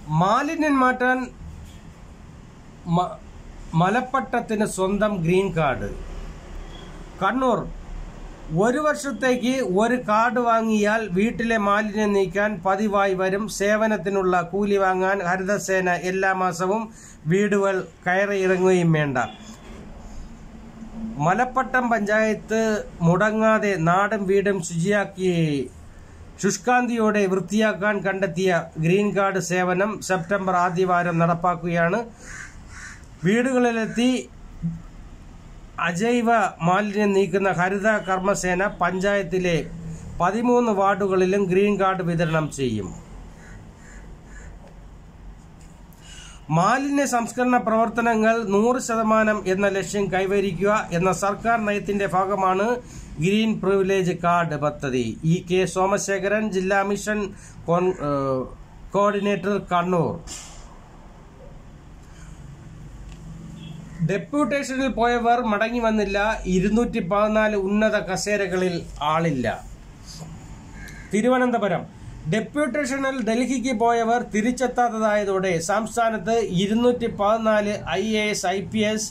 മാലിന്യം മാറ്റാൻ മലപ്പട്ടത്തിന് സ്വന്തം ഗ്രീൻ കാർഡ്. കണ്ണൂർ ഒരു വർഷത്തേക്ക് ഒരു കാർഡ് വാങ്ങിയാൽ വീട്ടിലെ മാലിന്യം നീക്കാൻ പതിവായി വരും. സേവനത്തിനുള്ള കൂലി വാങ്ങാൻ ഹരിതസേന എല്ലാ മാസവും വീടുകൾ കയറിയിറങ്ങുകയും വേണ്ട. മലപ്പട്ടം പഞ്ചായത്ത് മുടങ്ങാതെ നാടും വീടും ശുചിയാക്കി ശുഷ്കാന്തിയോടെ വൃത്തിയാക്കാൻ കണ്ടെത്തിയ ഗ്രീൻ കാർഡ് സേവനം സെപ്റ്റംബർ ആദ്യവാരം നടപ്പാക്കുകയാണ്. വീടുകളിലെത്തി അജൈവ മാലിന്യം നീക്കുന്ന ഹരിത കർമ്മസേന പഞ്ചായത്തിലെ പതിമൂന്ന് വാർഡുകളിലും ഗ്രീൻ കാർഡ് വിതരണം ചെയ്യും. മാലിന്യ സംസ്കരണ പ്രവർത്തനങ്ങൾ നൂറ് ശതമാനം എന്ന ലക്ഷ്യം കൈവരിക്കുക എന്ന സർക്കാർ നയത്തിന്റെ ഭാഗമാണ് ഗ്രീൻ പ്രിവിലേജ് കാർഡ് പദ്ധതി. ഇ കെ സോമശേഖരൻ ജില്ലാ മിഷൻ കോർഡിനേറ്റർ കണ്ണൂർ. ഡെപ്യൂട്ടേഷനിൽ പോയവർ മടങ്ങി വന്നില്ല. ഇരുന്നൂറ്റി പതിനാല് ഉന്നത കസേരകളിൽ ആളില്ല. തിരുവനന്തപുരം. ഡെപ്യൂട്ടേഷനിൽ ഡൽഹിക്ക് പോയവർ തിരിച്ചെത്താത്തതായതോടെ സംസ്ഥാനത്ത് ഇരുന്നൂറ്റി പതിനാല് I A S I P S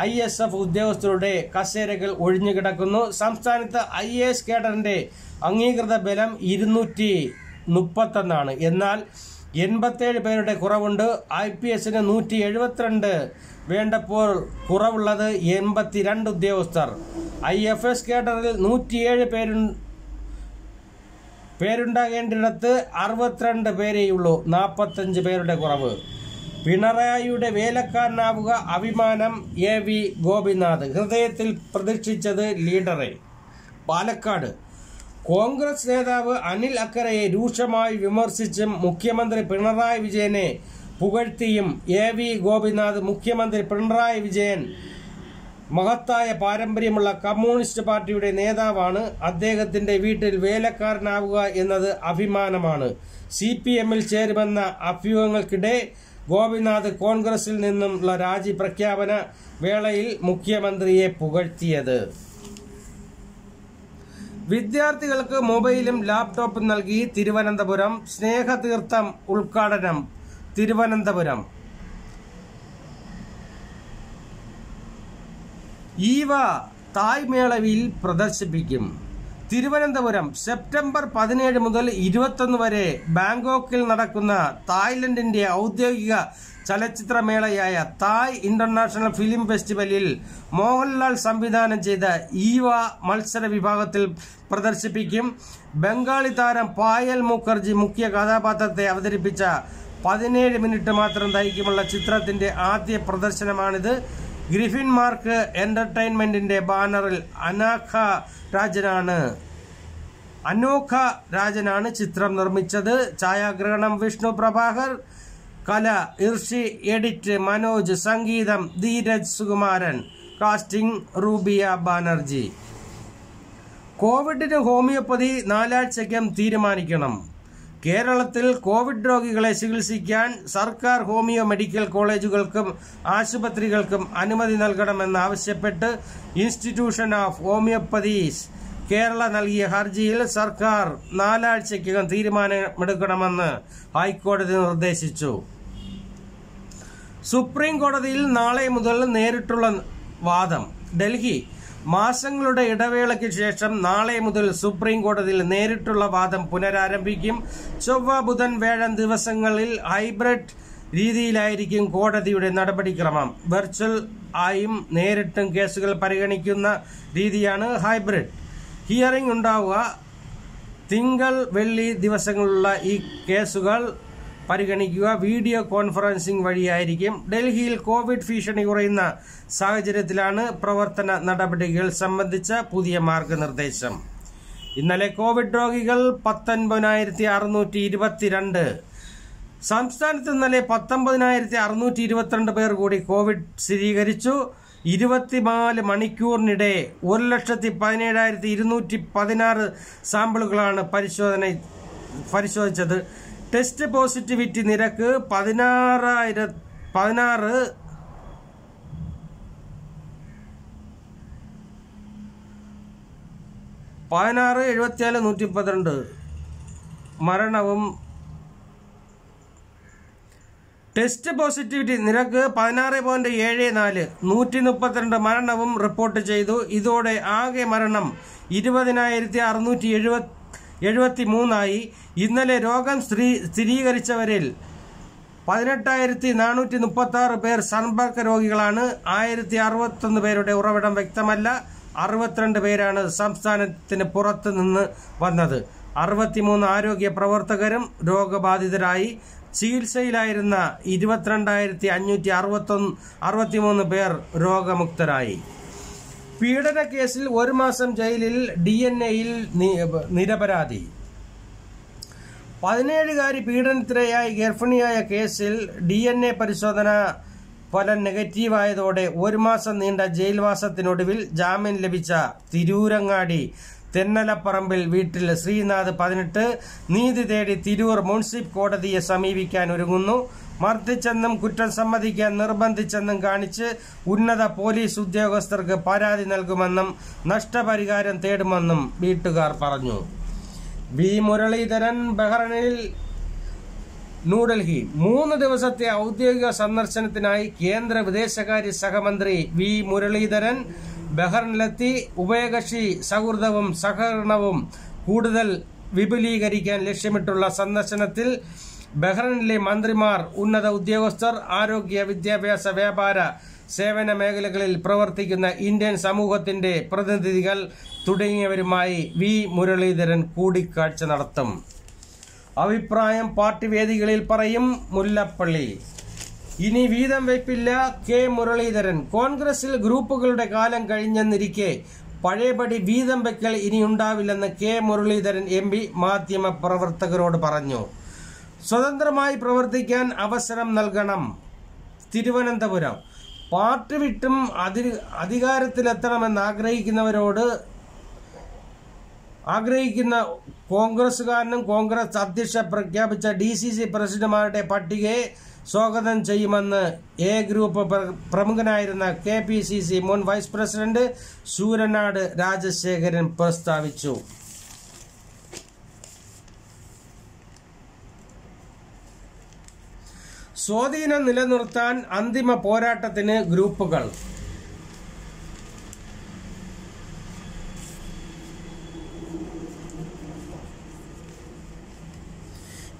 I S F ഉദ്യോഗസ്ഥരുടെ കസേരകൾ ഒഴിഞ്ഞുകിടക്കുന്നു. സംസ്ഥാനത്ത് ഐ എ എസ് കേഡറിന്റെ അംഗീകൃത ബലം ഇരുന്നൂറ്റി മുപ്പത്തൊന്നാണ് എന്നാൽ എൺപത്തേഴ് പേരുടെ കുറവുണ്ട്. ഐ പി എസിന് നൂറ്റി എഴുപത്തിരണ്ട് വേണ്ടപ്പോൾ കുറവുള്ളത് എൺപത്തിരണ്ട് ഉദ്യോഗസ്ഥർ. ഐ എഫ് എസ് കേഡറിൽ നൂറ്റിയേഴ് പേരു പേരുണ്ടാകേണ്ടിടത്ത് അറുപത്തിരണ്ട് പേരെയുള്ളൂ. നാൽപ്പത്തഞ്ച് പേരുടെ കുറവ്. പിണറായിയുടെ വേലക്കാരനാവുക അഭിമാനം എ വി ഗോപിനാഥ്. ഹൃദയത്തിൽ പ്രതീക്ഷിച്ചത് ലീഡറെ. പാലക്കാട്. കോൺഗ്രസ് നേതാവ് അനിൽ അക്കരയെ രൂക്ഷമായി വിമർശിച്ചും മുഖ്യമന്ത്രി പിണറായി വിജയനെ പുകഴ്ത്തിയും എ വി ഗോപിനാഥ് മുഖ്യമന്ത്രി പിണറായി വിജയൻ മഹത്തായ പാരമ്പര്യമുള്ള കമ്മ്യൂണിസ്റ്റ് പാർട്ടിയുടെ നേതാവാണ്. അദ്ദേഹത്തിന്റെ വീട്ടിൽ വേലക്കാരനാവുക എന്നത് അഭിമാനമാണ്. സി പി എമ്മിൽ ചേരുമെന്ന അഭ്യൂഹങ്ങൾക്കിടെ ഗോപിനാഥ് കോൺഗ്രസിൽ നിന്നുള്ള രാജി പ്രഖ്യാപന വേളയിൽ മുഖ്യമന്ത്രിയെ പുകഴ്ത്തിയത്. വിദ്യാർത്ഥികൾക്ക് മൊബൈലും ലാപ്ടോപ്പും നൽകി തിരുവനന്തപുരം സ്നേഹതീർത്ഥം ഉദ്ഘാടനം. തിരുവനന്തപുരം. ഈവ തായ്മേളവിൽ പ്രദർശിപ്പിക്കും. തിരുവനന്തപുരം സെപ്റ്റംബർ പതിനേഴ് മുതൽ ഇരുപത്തൊന്ന് വരെ ബാങ്കോക്കിൽ നടക്കുന്ന തായ്ലൻഡിന്റെ ഔദ്യോഗിക ചലച്ചിത്രമേളയായ തായ് ഇന്റർനാഷണൽ ഫിലിം ഫെസ്റ്റിവലിൽ മോഹൻലാൽ സംവിധാനം ചെയ്ത ഈവ മത്സര വിഭാഗത്തിൽ പ്രദർശിപ്പിക്കും. ബംഗാളി താരം പായൽ മുഖർജി മുഖ്യ കഥാപാത്രത്തെ അവതരിപ്പിച്ച പതിനേഴ് മിനിറ്റ് മാത്രം ദൈർഘ്യമുള്ള ചിത്രത്തിന്റെ ആദ്യ പ്രദർശനമാണിത്. ഗ്രിഫിൻ മാർക്ക് എന്റർടൈൻമെന്റിന്റെ ബാനറിൽ അനാഖ രാജനാണ്. അനോഖ രാജനാണ് ചിത്രം നിർമ്മിച്ചത്. ഛായാഗ്രഹണം വിഷ്ണു പ്രഭാകർ കല ഇർഷി എഡിറ്റ് മനോജ് സംഗീതം ധീരജ് സുകുമാരൻ കാസ്റ്റിംഗ് റൂബിയ ബാനർജി. കോവിഡിന് ഹോമിയോപ്പതി നാലാഴ്ചയ്ക്കും തീരുമാനിക്കണം. കേരളത്തിൽ കോവിഡ് രോഗികളെ ചികിത്സിക്കാൻ സർക്കാർ ഹോമിയോ മെഡിക്കൽ കോളേജുകൾക്കും ആശുപത്രികൾക്കും അനുമതി നൽകണമെന്നാവശ്യപ്പെട്ട് ഇൻസ്റ്റിറ്റ്യൂഷൻ ഓഫ് ഹോമിയോപ്പതീസ് കേരള നൽകിയ ഹർജിയിൽ സർക്കാർ നാലാഴ്ചയ്ക്കകം തീരുമാനമെടുക്കണമെന്ന് ഹൈക്കോടതി നിർദ്ദേശിച്ചു. സുപ്രീം കോടതിയിൽ നാളെ മുതൽ നേരിട്ടുള്ള വാദം. ഡൽഹി മാസങ്ങളുടെ ഇടവേളയ്ക്ക് ശേഷം നാളെ മുതൽ സുപ്രീം കോടതിയിൽ നേരിട്ടുള്ള വാദം പുനരാരംഭിക്കും. ചൊവ്വ ബുധൻ വേഴം ദിവസങ്ങളിൽ ഹൈബ്രിഡ് രീതിയിലായിരിക്കും കോടതിയുടെ നടപടിക്രമം. വെർച്വൽ ആയും നേരിട്ടും കേസുകൾ പരിഗണിക്കുന്ന രീതിയാണ് ഹൈബ്രിഡ്. ഹിയറിംഗ് ഉണ്ടാവുക. തിങ്കൾ വെള്ളി ദിവസങ്ങളിലുള്ള ഈ കേസുകൾ പരിഗണിക്കുക. വീഡിയോ കോൺഫറൻസിംഗ് വഴിയായിരിക്കും. ഡൽഹിയിൽ കോവിഡ് ഭീഷണി കുറയുന്ന സാഹചര്യത്തിലാണ് പ്രവർത്തന നടപടികൾ സംബന്ധിച്ച പുതിയ മാർഗനിർദ്ദേശം. ഇന്നലെ കോവിഡ് രോഗികൾ പത്തൊൻപതിനായിരത്തി അറുന്നൂറ്റി ഇരുപത്തിരണ്ട് സംസ്ഥാനത്ത് ഇന്നലെ പത്തൊമ്പതിനായിരത്തി അറുന്നൂറ്റി ഇരുപത്തിരണ്ട് പേർ കൂടി കോവിഡ് സ്ഥിരീകരിച്ചു. ഇരുപത്തിനാല് മണിക്കൂറിനിടെ ഒരു ലക്ഷത്തി പതിനേഴായിരത്തി ഇരുന്നൂറ്റി പതിനാറ് സാമ്പിളുകളാണ് പരിശോധന പരിശോധിച്ചത്. ടെസ്റ്റ് പോസിറ്റിവിറ്റി നിരക്ക് പതിനാറായിര പതിനാറ് പതിനാറ് എഴുപത്തിനാല് നൂറ്റി പന്ത്രണ്ട് മരണവും ടെസ്റ്റ് പോസിറ്റിവിറ്റി നിരക്ക് പതിനാറ് പോയിന്റ് ഏഴ് നാല്. നൂറ്റി മുപ്പത്തിരണ്ട് മരണവും റിപ്പോർട്ട് ചെയ്തു. ഇതോടെ ആകെ മരണം ഇരുപതിനായിരത്തി അറുന്നൂറ്റി എഴുപത്തി എഴുപത്തി മൂന്നായി ഇന്നലെ രോഗം സ്ഥിരീ സ്ഥിരീകരിച്ചവരിൽ പതിനെട്ടായിരത്തി നാനൂറ്റി മുപ്പത്തി ആറ് പേർ സമ്പർക്ക രോഗികളാണ്. ആയിരത്തി അറുപത്തൊന്ന് പേരുടെ ഉറവിടം വ്യക്തമല്ല. അറുപത്തിരണ്ട് പേരാണ് സംസ്ഥാനത്തിന് പുറത്തു നിന്ന് വന്നത്. അറുപത്തിമൂന്ന് ആരോഗ്യ പ്രവർത്തകരും രോഗബാധിതരായി. ചികിത്സയിലായിരുന്ന ഇരുപത്തിരണ്ടായിരത്തി അഞ്ഞൂറ്റി അറുപത്തൊന്ന് അറുപത്തിമൂന്ന് പേർ രോഗമുക്തരായി. പീഡന കേസിൽ ഒരു മാസം ജയിലിൽ ഡി എൻ എയിൽ നിരപരാധി. പതിനേഴുകാരി പീഡനത്തിരയായി ഗർഭിണിയായ കേസിൽ ഡി എൻ എ പരിശോധന ഫലം നെഗറ്റീവായതോടെ ഒരു മാസം നീണ്ട ജയിൽവാസത്തിനൊടുവിൽ ജാമ്യം ലഭിച്ച തിരൂരങ്ങാടി തെന്നലപ്പറമ്പിൽ വീട്ടിൽ ശ്രീനാഥ് പതിനെട്ട് നീതി തേടി തിരൂർ മുൻസിഫ് കോടതിയെ സമീപിക്കാൻ ഒരുങ്ങുന്നു. മർദ്ദിച്ചെന്നും കുറ്റം സമ്മതിക്കാൻ നിർബന്ധിച്ചെന്നും കാണിച്ച് ഉന്നത പോലീസ് ഉദ്യോഗസ്ഥർക്ക് പരാതി നൽകുമെന്നും നഷ്ടപരിഹാരം തേടുമെന്നും വീട്ടുകാർ പറഞ്ഞു. വി. മുരളീധരൻ ബഹ്റൈനിൽ ന്യൂഡൽഹി. മൂന്ന് ദിവസത്തെ ഔദ്യോഗിക സന്ദർശനത്തിനായി കേന്ദ്ര വിദേശകാര്യ സഹമന്ത്രി വി. മുരളീധരൻ ബഹ്റിനിലെത്തി ഉഭയകക്ഷി സൗഹൃദവും സഹകരണവും കൂടുതൽ വിപുലീകരിക്കാൻ ലക്ഷ്യമിട്ടുള്ള സന്ദർശനത്തിൽ ബഹ്റൈനിലെ മന്ത്രിമാർ ഉന്നത ഉദ്യോഗസ്ഥർ ആരോഗ്യ വിദ്യാഭ്യാസ വ്യാപാര സേവന മേഖലകളിൽ പ്രവർത്തിക്കുന്ന ഇന്ത്യൻ സമൂഹത്തിന്റെ പ്രതിനിധികൾ തുടങ്ങിയവരുമായി വി. മുരളീധരൻ കൂടിക്കാഴ്ച നടത്തും. അഭിപ്രായം പാർട്ടി വേദികളിൽ പറയും മുല്ലപ്പള്ളി. ഇനി വീതം വയ്പില്ല കെ മുരളീധരൻ. കോൺഗ്രസിൽ ഗ്രൂപ്പുകളുടെ കാലം കഴിഞ്ഞെന്നിരിക്കെ പഴയപടി വീതം വെക്കൽ ഇനി ഉണ്ടാവില്ലെന്ന് കെ മുരളീധരൻ എം പി മാധ്യമ പ്രവർത്തകരോട് പറഞ്ഞു. സ്വതന്ത്രമായി പ്രവർത്തിക്കാൻ അവസരം നൽകണം. തിരുവനന്തപുരം. പാർട്ടി വിട്ടും അതി അധികാരത്തിലെത്തണമെന്ന് ആഗ്രഹിക്കുന്നവരോട് ആഗ്രഹിക്കുന്ന കോൺഗ്രസ്സുകാരനും കോൺഗ്രസ് അധ്യക്ഷ പ്രഖ്യാപിച്ച ഡി സി സി പ്രസിഡന്റുമാരുടെ പട്ടികയെ സ്വാഗതം ചെയ്യുമെന്ന് എ ഗ്രൂപ്പ് പ്ര- പ്രമുഖനായിരുന്ന കെ പി സി സി മുൻ വൈസ് പ്രസിഡന്റ് ശൂരനാട് രാജശേഖരൻ പ്രസ്താവിച്ചു. സ്വാധീനം നിലനിർത്താൻ അന്തിമ പോരാട്ടത്തിന് ഗ്രൂപ്പുകൾ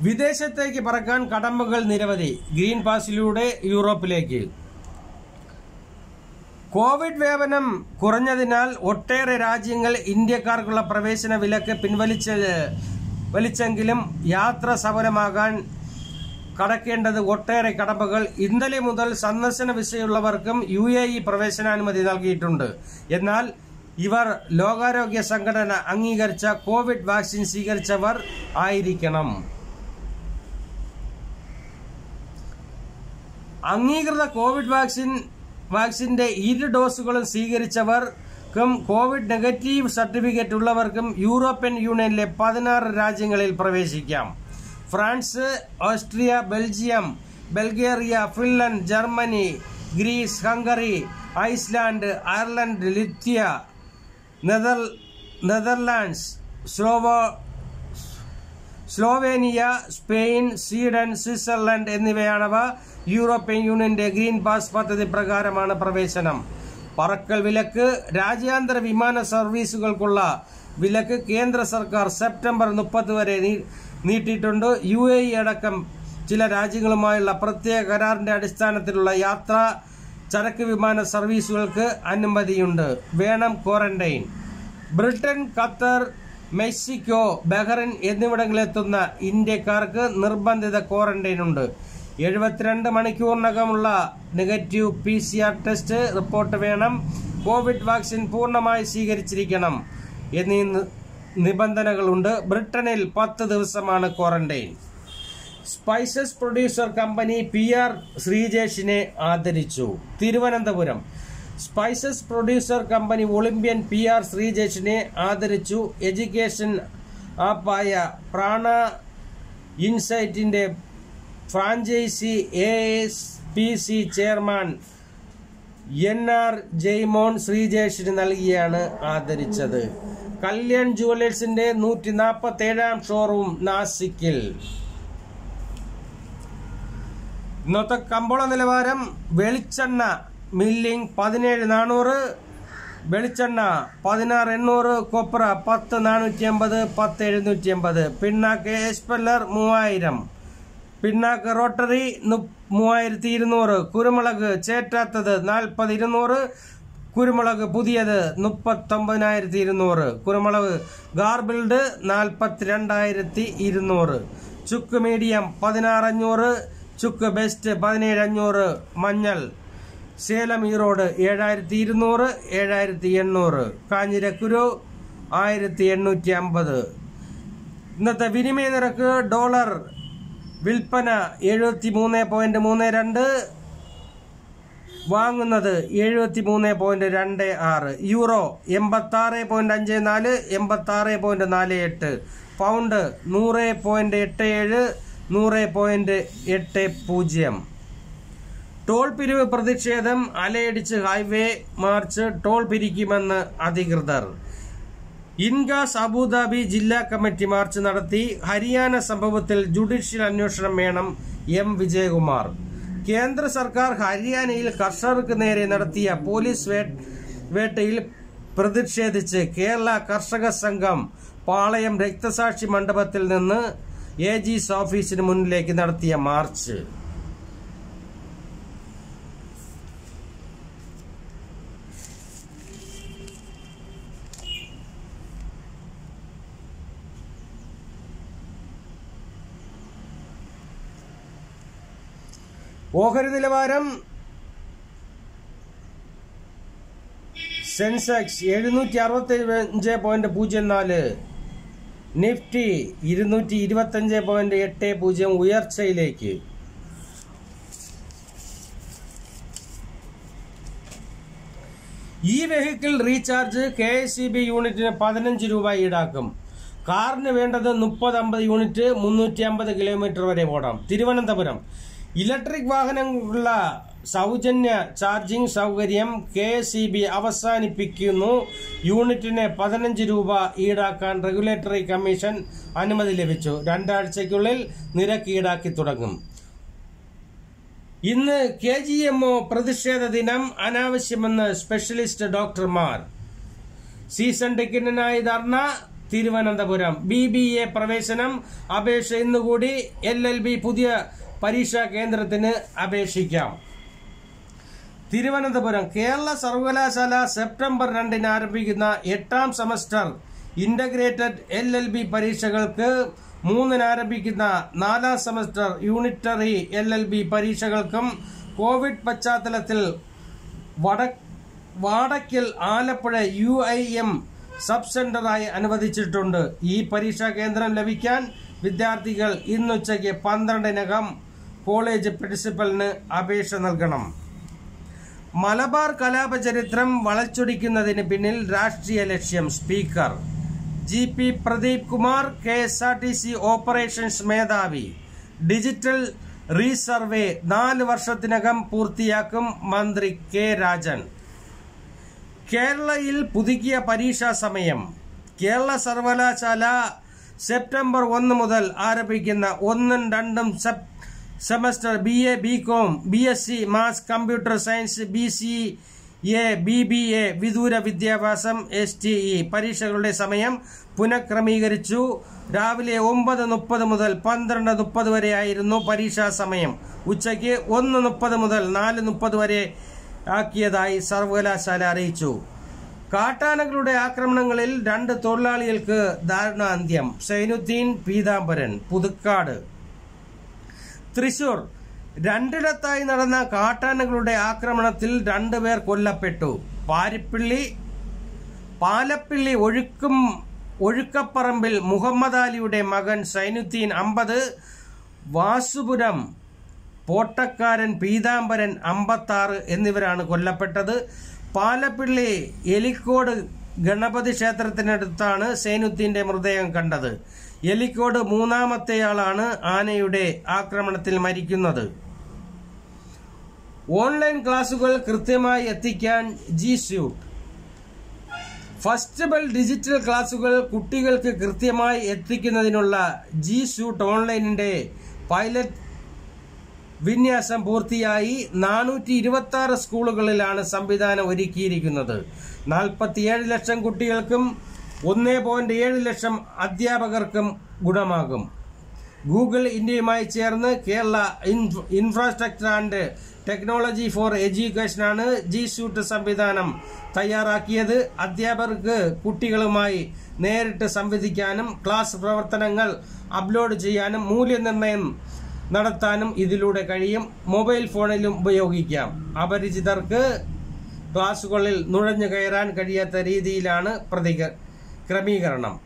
വിദേശത്തേക്ക് പറക്കാൻ കടമ്പകൾ നിരവധി. ഗ്രീൻ പാസിലൂടെ യൂറോപ്പിലേക്ക്. കോവിഡ് വ്യാപനം കുറഞ്ഞതിനാൽ ഒട്ടേറെ രാജ്യങ്ങൾ ഇന്ത്യക്കാർക്കുള്ള പ്രവേശന വിലക്ക് പിൻവലിച്ച വലിച്ചെങ്കിലും യാത്ര സഫലമാകാൻ കടക്കേണ്ടത് ഒട്ടേറെ കടമ്പകൾ. ഇന്നലെ മുതൽ സന്ദർശന വിസയുള്ളവർക്കും യു എ ഇ പ്രവേശനാനുമതി നൽകിയിട്ടുണ്ട്. എന്നാൽ ഇവർ ലോകാരോഗ്യ സംഘടന അംഗീകരിച്ച കോവിഡ് വാക്സിൻ സ്വീകരിച്ചവർ ആയിരിക്കണം. അംഗീകൃത കോവിഡ് വാക്സിൻ വാക്സിന്റെ ഇരു ഡോസുകളും സ്വീകരിച്ചവർക്കും കോവിഡ് നെഗറ്റീവ് സർട്ടിഫിക്കറ്റ് ഉള്ളവർക്കും യൂറോപ്യൻ യൂണിയനിലെ പതിനാറ് രാജ്യങ്ങളിൽ പ്രവേശിക്കാം France Austria Belgium Bulgaria Finland Germany Greece Hungary Iceland Ireland ലിത്യ nether Netherlands സ്ലോവോ സ്ലോവേനിയ സ്പെയിൻ സ്വീഡൻ സ്വിറ്റ്സർലൻഡ് എന്നിവയാണവ യൂറോപ്യൻ യൂണിയന്റെ ഗ്രീൻ പാസ് പദ്ധതി പ്രകാരമാണ് പ്രവേശനം. പറക്കൽ വിലക്ക് രാജ്യാന്തര വിമാന സർവീസുകൾക്കുള്ള വിലക്ക് കേന്ദ്ര സർക്കാർ സെപ്റ്റംബർ മുപ്പത് വരെ നീട്ടിയിട്ടുണ്ട്. യു എ ഇ അടക്കം ചില രാജ്യങ്ങളുമായുള്ള പ്രത്യേക കരാറിന്റെ അടിസ്ഥാനത്തിലുള്ള യാത്ര ചരക്ക് വിമാന സർവീസുകൾക്ക് അനുമതിയുണ്ട്. വേണം quarantine. Britain Qatar Mexico Bahrain എന്നിവിടങ്ങളിലെത്തുന്ന ഇന്ത്യക്കാർക്ക് നിർബന്ധിത ക്വാറന്റൈൻ ഉണ്ട്. എഴുപത്തിരണ്ട് മണിക്കൂറിനകമുള്ള negative P C R test report വേണം. കോവിഡ് വാക്സിൻ പൂർണമായി സ്വീകരിച്ചിരിക്കണം എന്നീ നിബന്ധനകളുണ്ട്. ബ്രിട്ടനിൽ പത്ത് ദിവസമാണ് quarantine. Spices producer company P R ശ്രീജേഷിനെ ആദരിച്ചു. Thiruvananthapuram. Spices producer company Olympian P R ശ്രീജേഷിനെ ആദരിച്ചു. എഡ്യൂക്കേഷൻ ആപ്പായ Prana ഇൻസൈറ്റിന്റെ franchise A S P C chairman N R Jaimon ശ്രീജേഷിന് നൽകിയാണ് ആദരിച്ചത്. കല്യാൺ ജുവലേഴ്സിന്റെ നൂറ്റി നാൽപ്പത്തി ഏഴാം ഷോറൂം നാസിക്കിൽ. ഇന്നത്തെ കമ്പോള നിലവാരം വെളിച്ചെണ്ണ മില്ലിംഗ് പതിനേഴ് നാനൂറ് വെളിച്ചെണ്ണ പതിനാറ് എണ്ണൂറ് കൊപ്ര പത്ത് നാനൂറ്റി അമ്പത് പത്ത് എഴുന്നൂറ്റി അമ്പത് പിണ്ണാക്ക് എസ്പെല്ലർ മൂവായിരം. പിണ്ണാക്ക് റോട്ടറി മൂവായിരത്തി ഇരുന്നൂറ് കുരുമുളക് ചേറ്റാത്തത് നാൽപ്പത് ഇരുന്നൂറ് കുരുമുളക് പുതിയത് മുപ്പത്തൊമ്പതിനായിരത്തി ഇരുന്നൂറ് കുരുമുളക് ഗാർബിൾഡ് നാൽപ്പത്തി രണ്ടായിരത്തി ഇരുന്നൂറ് ചുക്ക് മീഡിയം പതിനാറഞ്ഞൂറ്. ചുക്ക് ബെസ്റ്റ് പതിനേഴ് അഞ്ഞൂറ് മഞ്ഞൾ സേലം ഈറോഡ് ഏഴായിരത്തി ഇരുന്നൂറ് ഏഴായിരത്തി എണ്ണൂറ് കാഞ്ഞിരക്കുരു ആയിരത്തി എണ്ണൂറ്റി അമ്പത് ഇന്നത്തെ വിനിമയ നിരക്ക് ഡോളർ വിൽപ്പന എഴുപത്തി മൂന്ന് പോയിന്റ് മൂന്ന് രണ്ട് വാങ്ങുന്നത് എഴുപത്തി മൂന്ന് പോയിന്റ് രണ്ട് ആറ് യൂറോ എൺപത്തി ആറ് പോയിന്റ് അഞ്ച് നാല് എൺപത്തി ആറ് പോയിന്റ് നാല് എട്ട് പൗണ്ട് നൂറ് പോയിന്റ് എട്ട് ഏഴ് നൂറ് പോയിന്റ് എട്ട് പൂജ്യം. ടോൾ പിരിവ് പ്രതിഷേധം അലയടിച്ച് ഹൈവേ മാർച്ച് ടോൾ പിരിക്കുമെന്ന് അധികൃതർ. ഇൻഗാസ് അബുദാബി ജില്ലാ കമ്മിറ്റി മാർച്ച് നടത്തി ഹരിയാന സംഭവത്തിൽ ജുഡീഷ്യൽ അന്വേഷണം വേണം എം വിജയകുമാർ. കേന്ദ്ര സർക്കാർ ഹരിയാനയിൽ കർഷകർക്ക് നേരെ നടത്തിയ പോലീസ് വേട്ടയിൽ പ്രതിഷേധിച്ച് കേരള കർഷക സംഘം പാളയം രക്തസാക്ഷി മണ്ഡപത്തിൽ നിന്ന് എ ജിസ് ഓഫീസിന് മുന്നിലേക്ക് നടത്തിയ മാർച്ച്. ഓഹരി നിലവാരം സെൻസെക്സ് എഴുന്നൂറ്റി അറുപത്തി അഞ്ച് പോയിന്റ് പൂജ്യം നാല്. നിഫ്റ്റി ഇരുന്നൂറ്റി ഇരുപത്തഞ്ച് പോയിന്റ് എട്ട് പൂജ്യം ഉയർച്ചയിലേക്ക്. E vehicle recharge K S C B യൂണിറ്റിന് പതിനഞ്ച് രൂപ ഈടാക്കും. കാറിന് വേണ്ടത് മുപ്പത് അമ്പത് യൂണിറ്റ് മുന്നൂറ്റി അമ്പത് കിലോമീറ്റർ വരെ ഓടാം. തിരുവനന്തപുരം ഇലക്ട്രിക് വാഹനങ്ങളുള്ള സൗജന്യ ചാർജിംഗ് സൗകര്യം കെ സി ബി അവസാനിപ്പിക്കുന്നു. യൂണിറ്റിന് പതിനഞ്ച് രൂപ ഈടാക്കാൻ റെഗുലേറ്ററി കമ്മീഷൻ അനുമതി ലഭിച്ചു. രണ്ടാഴ്ചയ്ക്കുള്ളിൽ നിരക്ക് ഈടാക്കി തുടങ്ങും. ഇന്ന് കെ ജി എം ഒ പ്രതിഷേധ ദിനം അനാവശ്യമെന്ന് സ്പെഷ്യലിസ്റ്റ് ഡോക്ടർമാർ. Season ടിക്കറ്റിനായി dharna Thiruvananthapuram. B B A പ്രവേശനം അപേക്ഷ ഇന്നുകൂടി എൽ എൽ ബി പുതിയ പരീക്ഷാ കേന്ദ്രത്തിന് അപേക്ഷിക്കാം. തിരുവനന്തപുരം കേരള സർവകലാശാല സെപ്റ്റംബർ രണ്ടിന് ആരംഭിക്കുന്ന എട്ടാം semester integrated L L B പരീക്ഷകൾക്ക് മൂന്നിന് ആരംഭിക്കുന്ന നാലാം semester unitary L L B പരീക്ഷകൾക്കും Covid പശ്ചാത്തലത്തിൽ വട Vadakkal Alappuzha U I M sub സെന്ററായി അനുവദിച്ചിട്ടുണ്ട്. ഈ പരീക്ഷാ കേന്ദ്രം ലഭിക്കാൻ വിദ്യാർത്ഥികൾ ഇന്നുച്ചയ്ക്ക് പന്ത്രണ്ടിനകം കോളേജ് പ്രിൻസിപ്പലിന് അപേക്ഷ നൽകണം. മലബാർ കലാപചരിത്രം വളച്ചൊടിക്കുന്നതിന് പിന്നിൽ രാഷ്ട്രീയ ലക്ഷ്യം speaker. G P Pradeep Kumar K S R T C operations മേധാവി. ഡിജിറ്റൽ റീസർവേ നാല് വർഷത്തിനകം പൂർത്തിയാക്കും മന്ത്രി കെ രാജൻ. കേരളയിൽ പുതുക്കിയ പരീക്ഷാ സമയം. കേരള സർവകലാശാല സെപ്റ്റംബർ ഒന്ന് മുതൽ ആരംഭിക്കുന്ന ഒന്നും രണ്ടും Sepp semester B A B com B S C maths computer science B C A B B A വിദൂര വിദ്യാഭ്യാസം എസ് ടി ഇ പരീക്ഷകളുടെ സമയം പുനഃക്രമീകരിച്ചു. രാവിലെ ഒമ്പത് മുപ്പത് മുതൽ പന്ത്രണ്ട് മുപ്പത് വരെ ആയിരുന്നു പരീക്ഷാ സമയം. ഉച്ചയ്ക്ക് ഒന്ന് മുപ്പത് മുതൽ നാല് മുപ്പത് വരെ ആക്കിയതായി സർവകലാശാല അറിയിച്ചു. കാട്ടാനകളുടെ ആക്രമണങ്ങളിൽ രണ്ട് തൊഴിലാളികൾക്ക് ദാരുണാന്ത്യം സൈനുദ്ദീൻ പീതാംബരൻ പുതുക്കാട്. തൃശൂർ. രണ്ടിടത്തായി നടന്ന കാട്ടാനകളുടെ ആക്രമണത്തിൽ രണ്ടുപേർ കൊല്ലപ്പെട്ടു. പാരിപ്പിള്ളി പാലപ്പിള്ളി ഒഴുക്കും ഒഴുക്കപ്പറമ്പിൽ മുഹമ്മദ് അലിയുടെ മകൻ സൈനുദ്ദീൻ അമ്പത് വാസുപുരം പോട്ടക്കാരൻ പീതാംബരൻ അമ്പത്താറ് എന്നിവരാണ് കൊല്ലപ്പെട്ടത്. പാലപ്പിള്ളി എലിക്കോട് ഗണപതി ക്ഷേത്രത്തിനടുത്താണ് സൈനുദ്ദീന്റെ മൃതദേഹം കണ്ടത്. എലിക്കോട് മൂന്നാമത്തെയാളാണ് ആനയുടെ ആക്രമണത്തിൽ മരിക്കുന്നത്. ഓൺലൈൻ ക്ലാസുകൾ കൃത്യമായി എത്തിക്കാൻ G suite. First bell digital ക്ലാസുകൾ കുട്ടികൾക്ക് കൃത്യമായി എത്തിക്കുന്നതിനുള്ള ജി സ്യൂട്ട് ഓൺലൈനിന്റെ പൈലറ്റ് വിന്യാസം പൂർത്തിയായി. നാനൂറ്റി ഇരുപത്തി ആറ് സ്കൂളുകളിലാണ് സംവിധാനം ഒരുക്കിയിരിക്കുന്നത്. നാൽപ്പത്തിയേഴ് ലക്ഷം കുട്ടികൾക്കും ഒന്ന് പോയിന്റ് ഏഴ് ലക്ഷം അധ്യാപകർക്കും ഗുണമാകും. ഗൂഗിൾ ഇന്ത്യയുമായി ചേർന്ന് Kerala infrastructure and technology for എഡ്യൂക്കേഷനാണ് G suite സംവിധാനം തയ്യാറാക്കിയത്. അധ്യാപകർക്ക് കുട്ടികളുമായി നേരിട്ട് സംവദിക്കാനും ക്ലാസ് പ്രവർത്തനങ്ങൾ അപ്ലോഡ് ചെയ്യാനും മൂല്യനിർണയം നടത്താനും ഇതിലൂടെ കഴിയും. മൊബൈൽ ഫോണിലും ഉപയോഗിക്കാം. അപരിചിതർക്ക് ക്ലാസ്സുകളിൽ നുഴഞ്ഞു കയറാൻ കഴിയാത്ത രീതിയിലാണ് പ്രതിക ക്രമീകരണം.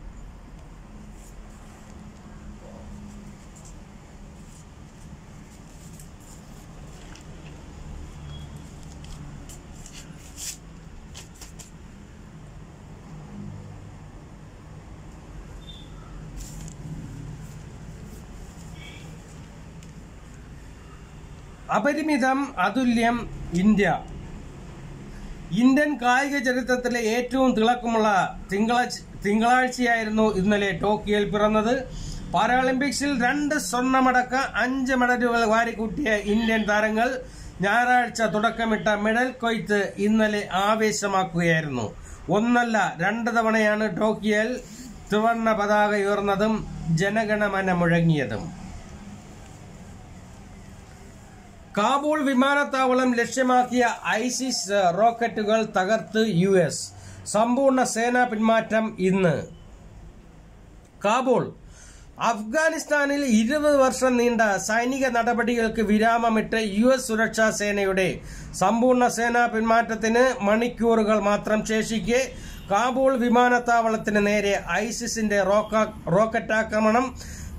അപരിമിതം അതുല്യം ഇന്ത്യ. ഇന്ത്യൻ കായിക ചരിത്രത്തിലെ ഏറ്റവും തിളക്കമുള്ള തിങ്കളാഴ്ച തിങ്കളാഴ്ചയായിരുന്നു ഇന്നലെ ടോക്കിയോയിൽ പിറന്നത്. പാരാളിമ്പിക്സിൽ രണ്ട് സ്വർണമടക്ക അഞ്ച് മെഡലുകൾ വാരിക്കൂട്ടിയ ഇന്ത്യൻ താരങ്ങൾ. ഞായറാഴ്ച തുടക്കമിട്ട മെഡൽ കൊയ്ത്ത് ഇന്നലെ ആവേശമാക്കുകയായിരുന്നു. ഒന്നല്ല രണ്ട് തവണയാണ് ടോക്കിയോയിൽ ത്രിവർണ പതാക ഉയർന്നതും ജനഗണമന മുഴങ്ങിയതും കാബൂൾ വിമാനത്താവളം ലക്ഷ്യമാക്കിയ ഐസിസ് റോക്കറ്റുകൾ തകർത്ത് യു എസ്. സമ്പൂർണ സേനാ പിന്മാറ്റം ഇന്ന്. കാബൂൾ അഫ്ഗാനിസ്ഥാനിൽ ഇരുപത് വർഷം നീണ്ട സൈനിക നടപടികൾക്ക് വിരാമമിട്ട് യു എസ് സുരക്ഷാ സേനയുടെ സമ്പൂർണ സേനാ പിന്മാറ്റത്തിന് മണിക്കൂറുകൾ മാത്രം ശേഷിക്കെ കാബൂൾ വിമാനത്താവളത്തിന് നേരെ ഐസിസിന്റെ റോക്കറ്റാക്രമണം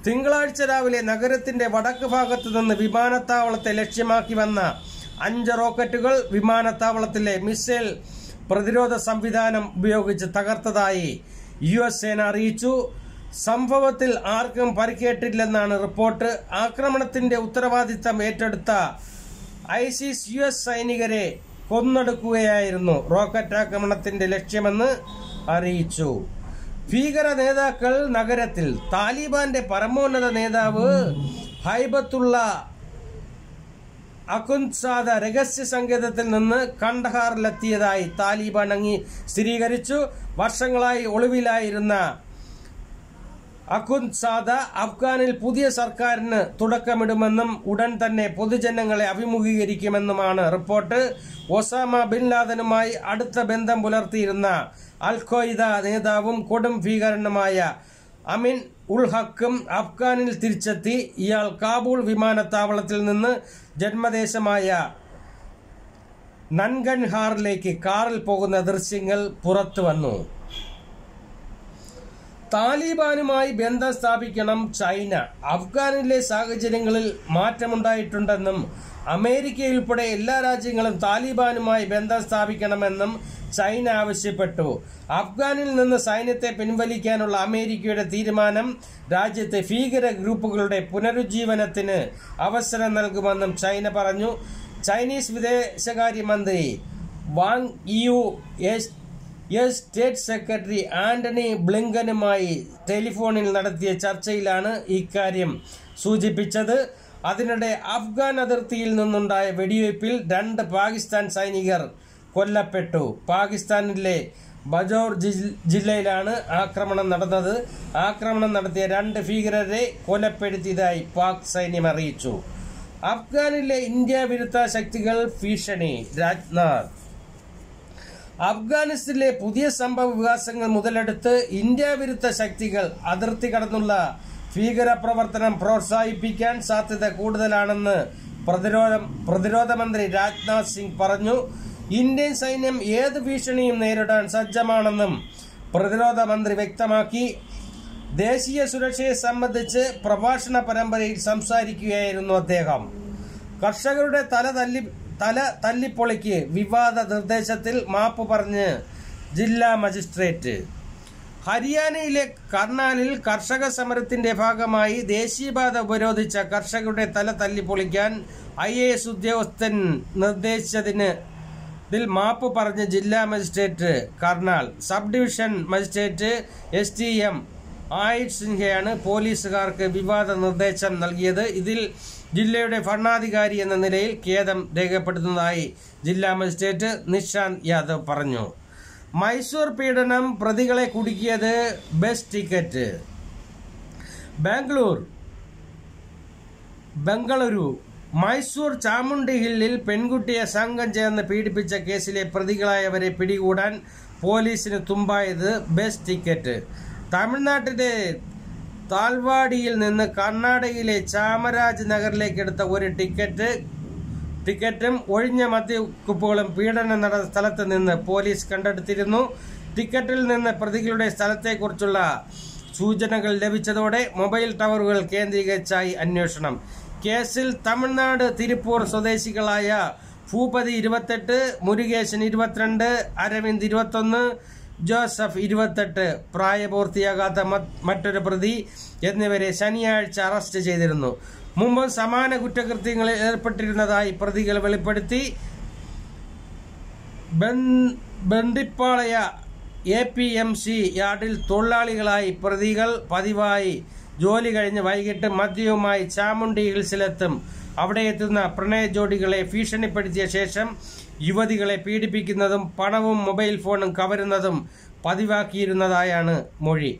തിങ്കളാഴ്ച രാവിലെ നഗരത്തിന്റെ വടക്ക് ഭാഗത്തു നിന്ന് വിമാനത്താവളത്തെ ലക്ഷ്യമാക്കി വന്ന അഞ്ച് റോക്കറ്റുകൾ വിമാനത്താവളത്തിലെ മിസൈൽ പ്രതിരോധ സംവിധാനം ഉപയോഗിച്ച് തകർത്തതായി യു എസ് സേന അറിയിച്ചു. സംഭവത്തിൽ ആർക്കും പരിക്കേറ്റില്ലെന്നാണ് റിപ്പോർട്ട്. ആക്രമണത്തിന്റെ ഉത്തരവാദിത്തം ഏറ്റെടുത്ത ഐസിസ് യു എസ് സൈനികരെ കൊന്നൊടുക്കുകയായിരുന്നു റോക്കറ്റ് ആക്രമണത്തിന്റെ ലക്ഷ്യമെന്ന് അറിയിച്ചു. ഭീകര നേതാക്കൾ നഗരത്തിൽ. താലിബാന്റെ പരമോന്നത നേതാവ് ഹൈബത്തുള്ള അകുൻസാദ രഹസ്യ സങ്കേതത്തിൽ നിന്ന് കണ്ടഹാറിലെത്തിയതായി താലിബാൻ അംഗീ സ്ഥിരീകരിച്ചു. വർഷങ്ങളായി ഒളിവിലായിരുന്ന അകുൻസാദ അഫ്ഗാനിൽ പുതിയ സർക്കാരിന് തുടക്കമിടുമെന്നും ഉടൻ തന്നെ പൊതുജനങ്ങളെ അഭിമുഖീകരിക്കുമെന്നുമാണ് റിപ്പോർട്ട്. ഒസാമ ബിൻ ലാദനുമായി അടുത്ത ബന്ധം പുലർത്തിയിരുന്ന അൽ ഖ്വയ്ദ നേതാവും കൊടും ഭീകരനുമായ അമിൻ ഉൽ ഹക്കും അഫ്ഗാനിൽ തിരിച്ചെത്തി. ഇയാൾ കാബൂൾ വിമാനത്താവളത്തിൽ നിന്ന് ജന്മദേശമായ നൻഗൻഹാറിലേക്ക് കാറിൽ പോകുന്ന ദൃശ്യങ്ങൾ പുറത്തു വന്നു. താലിബാനുമായി ബന്ധം സ്ഥാപിക്കണം ചൈന. അഫ്ഗാനിലെ സാഹചര്യങ്ങളിൽ മാറ്റമുണ്ടായിട്ടുണ്ടെന്നും അമേരിക്കയുൾപ്പെടെ എല്ലാ രാജ്യങ്ങളും താലിബാനുമായി ബന്ധം സ്ഥാപിക്കണമെന്നും ചൈന ആവശ്യപ്പെട്ടു. അഫ്ഗാനിൽ നിന്ന് സൈന്യത്തെ പിൻവലിക്കാനുള്ള അമേരിക്കയുടെ തീരുമാനം രാജ്യത്തെ ഭീകര ഗ്രൂപ്പുകളുടെ പുനരുജ്ജീവനത്തിന് അവസരം നൽകുമെന്നും ചൈന പറഞ്ഞു. ചൈനീസ് വിദേശകാര്യമന്ത്രി Wang U S S state secretary Antony ബ്ലിങ്കനുമായി ടെലിഫോണിൽ നടത്തിയ ചർച്ചയിലാണ് ഇക്കാര്യം സൂചിപ്പിച്ചത്. അതിനിടെ അഫ്ഗാൻ അതിർത്തിയിൽ നിന്നുണ്ടായ വെടിവയ്പിൽ രണ്ട് പാകിസ്ഥാൻ സൈനികർ കൊല്ലപ്പെട്ടു. പാകിസ്ഥാനിലെ ബജോർ ജില്ലയിലാണ് ആക്രമണം നടന്നത്. ആക്രമണം നടത്തിയ രണ്ട് ഭീകരരെ കൊലപ്പെടുത്തിയതായി പാക് സൈന്യം അറിയിച്ചു. അഫ്ഗാനിലെ ഇന്ത്യ വിരുദ്ധ ശക്തികൾ ഭീഷണി. രാജ്നാഥ് അഫ്ഗാനിസ്ഥാനിലെ പുതിയ സംഭവ വികാസങ്ങൾ മുതലെടുത്ത് ഇന്ത്യ വിരുദ്ധ ശക്തികൾ അതിർത്തി കടന്നുള്ള ഭീകര പ്രവർത്തനം പ്രോത്സാഹിപ്പിക്കാൻ സാധ്യത കൂടുതലാണെന്ന് പ്രതിരോധ പ്രതിരോധ മന്ത്രി രാജ്നാഥ് സിംഗ് പറഞ്ഞു. ഇന്ത്യൻ സൈന്യം ഏത് ഭീഷണിയും നേരിടാൻ സജ്ജമാണെന്നും പ്രതിരോധ മന്ത്രി വ്യക്തമാക്കി. ദേശീയ സുരക്ഷയെ സംബന്ധിച്ച് പ്രഭാഷണ പരമ്പരയിൽ സംസാരിക്കുകയായിരുന്നു അദ്ദേഹം. കർഷകരുടെ തല തല്ലി തല തല്ലിപ്പൊളിക്ക് വിവാദ നിർദ്ദേശത്തിൽ മാപ്പ് പറഞ്ഞ് ജില്ലാ മജിസ്ട്രേറ്റ്. ഹരിയാനയിലെ കർണാലിൽ കർഷക സമരത്തിന്റെ ഭാഗമായി ദേശീയപാത ഉപരോധിച്ച കർഷകരുടെ തല തല്ലിപ്പൊളിക്കാൻ ഐ എ എസ് ഉദ്യോഗസ്ഥൻ നിർദ്ദേശിച്ചതിന് ഇതിൽ മാപ്പ് പറഞ്ഞ് ജില്ലാ magistrate Karnal. Sub division magistrate S T M Ayush സിൻഹയാണ് പോലീസുകാർക്ക് വിവാദ നിർദ്ദേശം നൽകിയത്. ഇതിൽ ജില്ലയുടെ ഭരണാധികാരി എന്ന നിലയിൽ ഖേദം രേഖപ്പെടുത്തുന്നതായി ജില്ലാ മജിസ്ട്രേറ്റ് നിഷാന്ത് യാദവ് പറഞ്ഞു. മൈസൂർ പീഡനം പ്രതികളെ കുടുക്കിയത് ബസ് ടിക്കറ്റ്. ബാംഗ്ലൂർ ബംഗളൂരു മൈസൂർ ചാമുണ്ടി ഹില്ലിൽ പെൺകുട്ടിയെ സംഘം ചേർന്ന് പീഡിപ്പിച്ച കേസിലെ പ്രതികളായവരെ പിടികൂടാൻ പോലീസിന് തുമ്പായത് ബസ് ടിക്കറ്റ്. തമിഴ്നാട്ടിലെ താൽവാടിയിൽ നിന്ന് കർണാടകയിലെ ചാമരാജ് നഗറിലേക്ക് എടുത്ത ഒരു ടിക്കറ്റ് ടിക്കറ്റും ഒഴിഞ്ഞ മദ്യക്കുപ്പുകളും പീഡനം നടന്ന സ്ഥലത്ത് നിന്ന് പോലീസ് കണ്ടെടുത്തിരുന്നു. ടിക്കറ്റിൽ നിന്ന് പ്രതികളുടെ സ്ഥലത്തെക്കുറിച്ചുള്ള സൂചനകൾ ലഭിച്ചതോടെ മൊബൈൽ ടവറുകൾ കേന്ദ്രീകരിച്ചായി അന്വേഷണം. കേസിൽ തമിഴ്നാട് തിരുപ്പൂർ സ്വദേശികളായ ഭൂപതി ഇരുപത്തെട്ട് മുരുകേശൻ ഇരുപത്തിരണ്ട് അരവിന്ദ് ഇരുപത്തൊന്ന് ജോസഫ് ഇരുപത്തെട്ട് പ്രായപൂർത്തിയാകാത്ത മറ്റൊരു പ്രതി എന്നിവരെ ശനിയാഴ്ച അറസ്റ്റ് ചെയ്തിരുന്നു. മുമ്പ് സമാന കുറ്റകൃത്യങ്ങളിൽ ഏർപ്പെട്ടിരുന്നതായി പ്രതികൾ വെളിപ്പെടുത്തി. Bandipalya A P M C യാർഡിൽ തൊഴിലാളികളായി പ്രതികൾ പതിവായി ജോലി കഴിഞ്ഞ് വൈകിട്ട് മദ്യവുമായി ചാമുണ്ടി ഹിൽസിലെത്തും. അവിടെ എത്തുന്ന പ്രണയ ജോഡികളെ ഭീഷണിപ്പെടുത്തിയ ശേഷം യുവതികളെ പീഡിപ്പിക്കുന്നതും പണവും മൊബൈൽ ഫോണും കവരുന്നതും പതിവാക്കിയിരുന്നതായാണ് മൊഴി.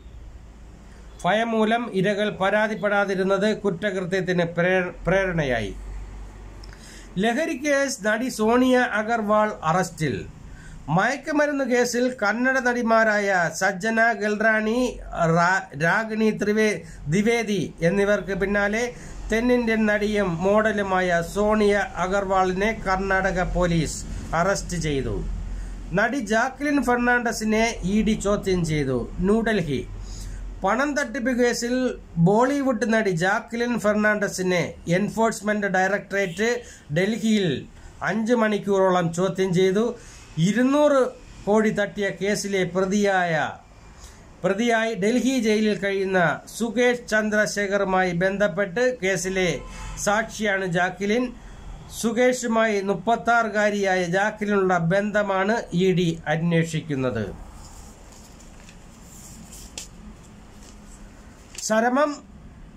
ഭയം മൂലം ഇരകൾ പരാതിപ്പെടാതിരുന്നത് കുറ്റകൃത്യത്തിന് പ്രേരണയായി. ലഹരി കേസ് നടി സോണിയ അഗർവാൾ അറസ്റ്റിൽ. മയക്കുമരുന്ന് കേസിൽ കന്നഡ നടിമാരായ സജ്ജന ഗൽറാണി രാഗിണി ത്രിവേ ദ്വിവേദി എന്നിവർക്ക് പിന്നാലെ തെന്നിന്ത്യൻ നടിയും മോഡലുമായ സോണിയ അഗർവാളിനെ കർണാടക പോലീസ് അറസ്റ്റ് ചെയ്തു. നടി ജാക്ലിൻ ഫെർണാണ്ടസിനെ ഇ ഡി ചോദ്യം ചെയ്തു. ന്യൂഡൽഹി. പണം തട്ടിപ്പ് കേസിൽ ബോളിവുഡ് നടി ജാക്ലിൻ ഫെർണാണ്ടസിനെ എൻഫോഴ്സ്മെന്റ് ഡയറക്ടറേറ്റ് ഡൽഹിയിൽ അഞ്ച് മണിക്കൂറോളം ചോദ്യം ചെയ്തു. ഇരുന്നൂറ് കോടി തട്ടിയ കേസിലെ പ്രതിയായ പ്രതിയായി ഡൽഹി ജയിലിൽ കഴിയുന്ന സുകേഷ് ചന്ദ്രശേഖറുമായി ബന്ധപ്പെട്ട് കേസിലെ സാക്ഷിയാണ് ജാക്കിലിൻ. സുകേഷുമായി മുപ്പത്തി ആറുകാരിയായ ജാക്കിലിനുള്ള ബന്ധമാണ് ഇ ഡി അന്വേഷിക്കുന്നത്. ശരമം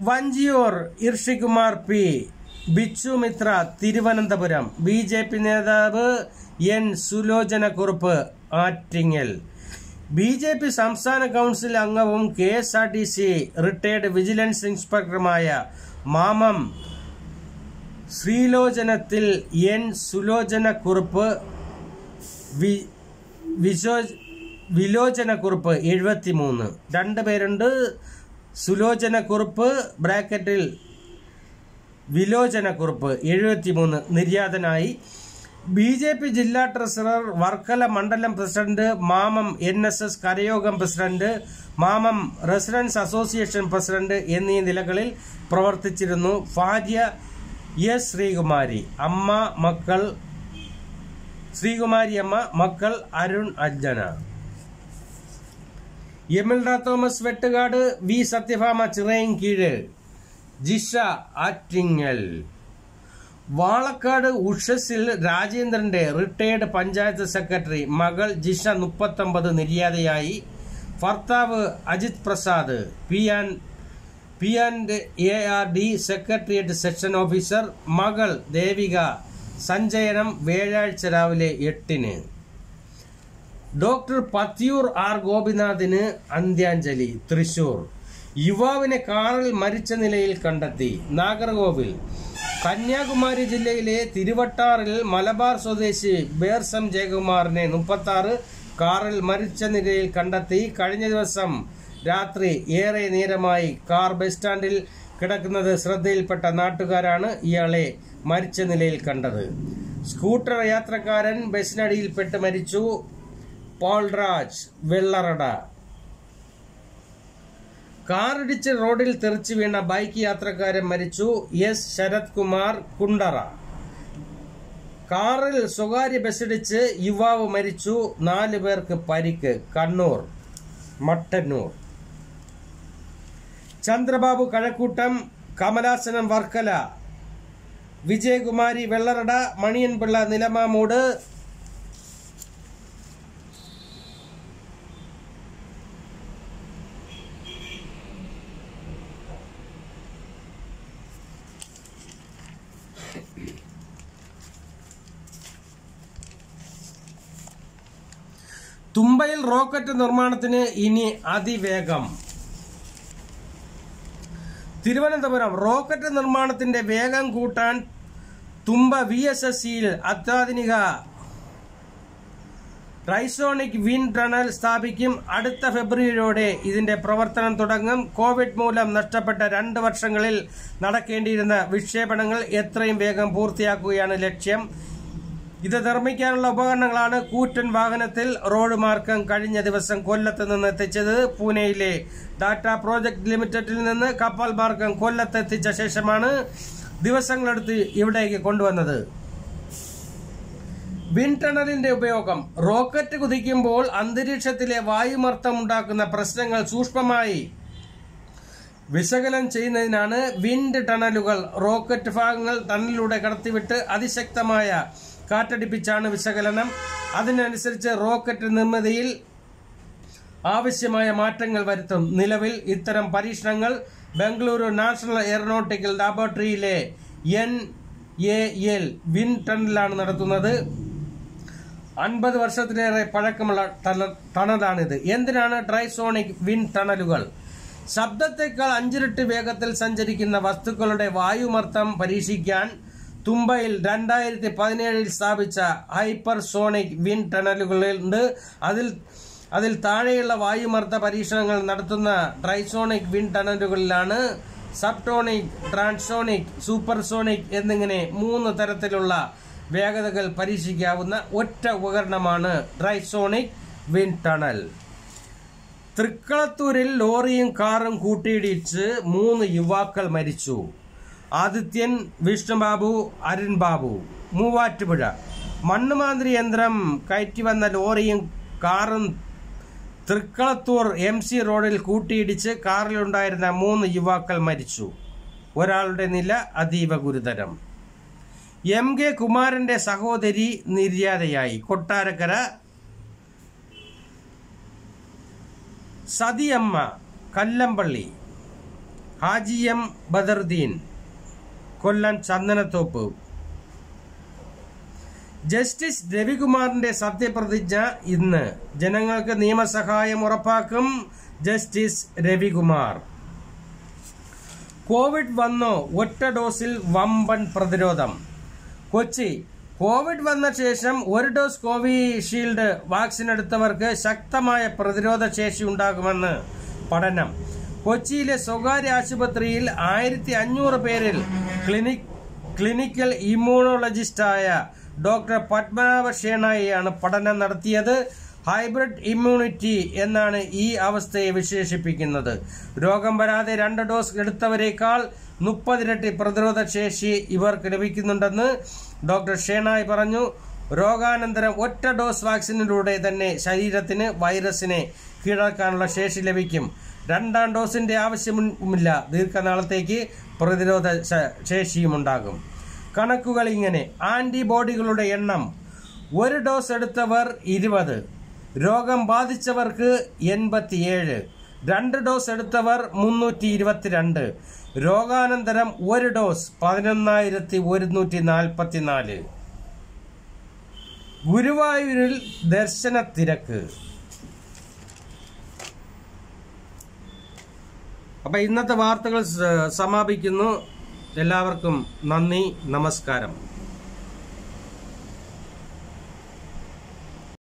Vanchiyoor ഇർഷികുമാർ P Bichu Mithra Thiruvananthapuram. B J P നേതാവ് N Sulochanakurup Attingal. B J P സംസ്ഥാന കൗൺസിൽ അംഗവും K S R T C retired vigilance ഇൻസ്പെക്ടറുമായ മാമം ശ്രീലോചനത്തിൽ എൻ സുലോചന കുറിപ്പ് വി- വിശോ- എഴുപത്തി മൂന്ന് രണ്ട് പേരുണ്ട്. സുലോചന കുറിപ്പ് ബ്രാക്കറ്റിൽ വിലോചന കുറുപ്പ് എഴുപത്തി മൂന്ന് നിര്യാതനായി ബി ജെ പി ജില്ലാ ട്രഷറർ വർക്കല മണ്ഡലം president Mamam N S S കരയോഗം president Mamam residence association president എന്നീ നിലകളിൽ പ്രവർത്തിച്ചിരുന്നു ഭാര്യ എസ് ശ്രീകുമാരി. അമ്മ മക്കൾ ശ്രീകുമാരി അമ്മ മക്കൾ Arun Anjana Emilda Thomas Vettukad V Sathyabhama Chirayinkeezh. Jisha Attingal. Valakkad ഉഷസിൽ രാജേന്ദ്രന്റെ റിട്ടയർഡ് പഞ്ചായത്ത് സെക്രട്ടറി മകൾ ജിഷ മുപ്പത്തൊമ്പത് നിര്യാതയായി. ഭർത്താവ് Ajith Prasad P and P and A R D secretariat section officer മകൾ ദേവിക സഞ്ചയനം വ്യാഴാഴ്ച രാവിലെ എട്ടിന്. ഡോക്ടർ പത്തിയൂർ ആർ ഗോപിനാഥിന് അന്ത്യാഞ്ജലി തൃശൂർ. യുവാവിനെ കാറിൽ മരിച്ച നിലയിൽ കണ്ടെത്തി. നാഗർകോവിൽ കന്യാകുമാരി ജില്ലയിലെ തിരുവട്ടാറിൽ മലബാർ സ്വദേശി ബേർസം ജയകുമാറിനെ മുപ്പത്തി ആറ് കാറിൽ മരിച്ച നിലയിൽ കണ്ടെത്തി കഴിഞ്ഞ ദിവസം രാത്രി ഏറെ നേരമായി കാർ ബസ് സ്റ്റാൻഡിൽ കിടക്കുന്നത് ശ്രദ്ധയിൽപ്പെട്ട നാട്ടുകാരാണ് ഇയാളെ മരിച്ച നിലയിൽ കണ്ടത്. സ്കൂട്ടർ യാത്രക്കാരൻ ബസ്സിനടിയിൽപ്പെട്ട് മരിച്ചു. പോൾരാജ് വെള്ളറട. കാറിടിച്ച് റോഡിൽ തെറിച്ചു വീണ ബൈക്ക് യാത്രക്കാരൻ മരിച്ചു. എസ്. ശരത് കുമാർ കുണ്ടറ. കാറിൽ സ്വകാര്യ ബസ്സിടിച്ച് യുവാവ് മരിച്ചു. നാല് പേർക്ക് പരിക്ക്. കണ്ണൂർ. മട്ടന്നൂർ. ചന്ദ്രബാബു കഴക്കൂട്ടം. കമലാസനം വർക്കല. വിജയകുമാരി വെള്ളറട. മണിയൻപിള്ള നിലമാമൂട്. തുമ്പയിൽ റോക്കറ്റ് നിർമ്മാണത്തിന് ഇനി അതിവേഗം. തിരുവനന്തപുരം റോക്കറ്റ് നിർമ്മാണത്തിന്റെ വേഗം കൂട്ടാൻ തുമ്പ വി എസ് എസ് സിയിൽ അത്യാധുനിക ട്രൈസോണിക് വിൻ ടണൽ സ്ഥാപിക്കും. അടുത്ത ഫെബ്രുവരിയോടെ ഇതിന്റെ പ്രവർത്തനം തുടങ്ങും. കോവിഡ് മൂലം നഷ്ടപ്പെട്ട രണ്ട് വർഷങ്ങളിൽ നടക്കേണ്ടിയിരുന്ന വിക്ഷേപണങ്ങൾ എത്രയും വേഗം പൂർത്തിയാക്കുകയാണ് ലക്ഷ്യം. ഇത് നിർമ്മിക്കാനുള്ള ഉപകരണങ്ങളാണ് കൂറ്റൻ വാഹനത്തിൽ റോഡ് മാർഗം കഴിഞ്ഞ ദിവസം കൊല്ലത്ത് നിന്ന് എത്തിച്ചത്. പൂനെയിലെ ടാറ്റ പ്രോജക്ട് ലിമിറ്റഡിൽ നിന്ന് കപ്പൽ മാർഗം കൊല്ലത്ത് എത്തിച്ച ശേഷമാണ് ദിവസങ്ങളെടുത്ത് ഇവിടേക്ക് കൊണ്ടുവന്നത്. വിൻടണലിന്റെ ഉപയോഗം. റോക്കറ്റ് കുതിക്കുമ്പോൾ അന്തരീക്ഷത്തിലെ വായുമർദ്ദം ഉണ്ടാക്കുന്ന പ്രശ്നങ്ങൾ സൂക്ഷ്മമായി വിശകലനം ചെയ്യുന്നതിനാണ് വിൻഡ് ടണലുകൾ. റോക്കറ്റ് ഭാഗങ്ങൾ ടണലിലൂടെ കടത്തിവിട്ട് അതിശക്തമായ കാറ്റടിപ്പിച്ചാണ് വിശകലനം. അതിനനുസരിച്ച് റോക്കറ്റ് നിർമ്മിതിയിൽ ആവശ്യമായ മാറ്റങ്ങൾ വരുത്തും. നിലവിൽ ഇത്തരം പരീക്ഷണങ്ങൾ ബംഗളൂരു നാഷണൽ എയറോനോട്ടിക്കൽ ലാബോറട്ടറിയിലെ എൻ എ എൽ വിൻ ടണലാണ് നടത്തുന്നത്. അൻപത് വർഷത്തിലേറെ പഴക്കമുള്ള ടണ- ടണലാണിത് എന്തിനാണ് ട്രൈസോണിക് വിൻ ടണലുകൾ? ശബ്ദത്തേക്കാൾ അഞ്ചിരട്ടി വേഗത്തിൽ സഞ്ചരിക്കുന്ന വസ്തുക്കളുടെ വായുമർദ്ദം പരീക്ഷിക്കാൻ തുമ്പയിൽ രണ്ടായിരത്തി പതിനേഴിൽ സ്ഥാപിച്ച ഹൈപ്പർസോണിക് വിൻ ടണലുകളുണ്ട്. അതിൽ അതിൽ താഴെയുള്ള വായുമർദ്ദ പരീക്ഷണങ്ങൾ നടത്തുന്ന ഡ്രൈസോണിക് വിൻ ടണലുകളിലാണ് സബ്ടോണിക് ട്രാൻസോണിക് സൂപ്പർസോണിക് എന്നിങ്ങനെ മൂന്ന് തരത്തിലുള്ള വേഗതകൾ പരീക്ഷിക്കാവുന്ന ഒറ്റ ഉപകരണമാണ് ഡ്രൈസോണിക് വിൻ ടണൽ. തൃക്കളത്തൂരിൽ ലോറിയും കാറും കൂട്ടിയിടിച്ച് മൂന്ന് യുവാക്കൾ മരിച്ചു. ആദിത്യൻ വിഷ്ണുബാബു അരുൺ ബാബു മൂവാറ്റുപുഴ. മണ്ണുമാന്ത്രി യന്ത്രം കയറ്റി വന്ന ലോറിയും കാറും തൃക്കളത്തൂർ എം സി റോഡിൽ കൂട്ടിയിടിച്ച് കാറിലുണ്ടായിരുന്ന മൂന്ന് യുവാക്കൾ മരിച്ചു. ഒരാളുടെ നില അതീവ ഗുരുതരം. എം കെ കുമാരന്റെ സഹോദരി നിര്യാതയായി. കൊട്ടാരക്കര. സതിയമ്മ കല്ലമ്പള്ളി. ഹാജി എം ബദറുദ്ദീൻ. കൊല്ലം ചന്ദനത്തോപ്പ്. ജസ്റ്റിസ് രവികുമാറിന്റെ സത്യപ്രതിജ്ഞ ഇന്ന്. ജനങ്ങൾക്ക് നിയമസഹായം ഉറപ്പാക്കും ജസ്റ്റിസ് രവികുമാർ. കോവിഡ് വന്നോ? ഒറ്റ ഡോസിൽ വമ്പൻ പ്രതിരോധം. കൊച്ചി. കോവിഡ് വന്ന ശേഷം ഒരു ഡോസ് കോവിഷീൽഡ് വാക്സിൻ എടുത്തവർക്ക് ശക്തമായ പ്രതിരോധ ശേഷി ഉണ്ടാകുമെന്ന് പഠനം. കൊച്ചിയിലെ സ്വകാര്യ ആശുപത്രിയിൽ ആയിരത്തി അഞ്ഞൂറ് പേരിൽ ക്ലിനിക് ക്ലിനിക്കൽ ഇമ്മ്യൂണോളജിസ്റ്റായ ഡോക്ടർ പത്മനാഭ ഷേണായിയാണ് പഠനം നടത്തിയത്. ഹൈബ്രിഡ് ഇമ്മ്യൂണിറ്റി എന്നാണ് ഈ അവസ്ഥയെ വിശേഷിപ്പിക്കുന്നത്. രോഗം വരാതെ രണ്ട് ഡോസ് എടുത്തവരേക്കാൾ മുപ്പതിരട്ടി പ്രതിരോധ ശേഷി ഇവർക്ക് ലഭിക്കുന്നുണ്ടെന്ന് ഡോക്ടർ ഷേണായി പറഞ്ഞു. രോഗാനന്തരം ഒറ്റ ഡോസ് വാക്സിനിലൂടെ തന്നെ ശരീരത്തിന് വൈറസിനെ കീഴടക്കാനുള്ള ശേഷി ലഭിക്കും. രണ്ടാം ഡോസിന്റെ ആവശ്യമില്ല ദീർഘനാളത്തേക്ക് പ്രതിരോധ ശേഷിയുമുണ്ടാകും. കണക്കുകൾ ഇങ്ങനെ. ആന്റിബോഡികളുടെ എണ്ണം. ഒരു ഡോസ് എടുത്തവർ ഇരുപത്. രോഗം ബാധിച്ചവർക്ക് എൺപത്തിയേഴ്. രണ്ട് ഡോസ് എടുത്തവർ മുന്നൂറ്റി ഇരുപത്തിരണ്ട് രോഗാനന്തരം ഒരു ഡോസ് പതിനൊന്നായിരത്തി ഒരുന്നൂറ്റി നാൽപ്പത്തിനാല് ഗുരുവായൂരിൽ ദർശന തിരക്ക് അപ്പൊ ഇന്നത്തെ വാർത്തകൾ സമാപിക്കുന്നു. എല്ലാവർക്കും നന്ദി നമസ്കാരം.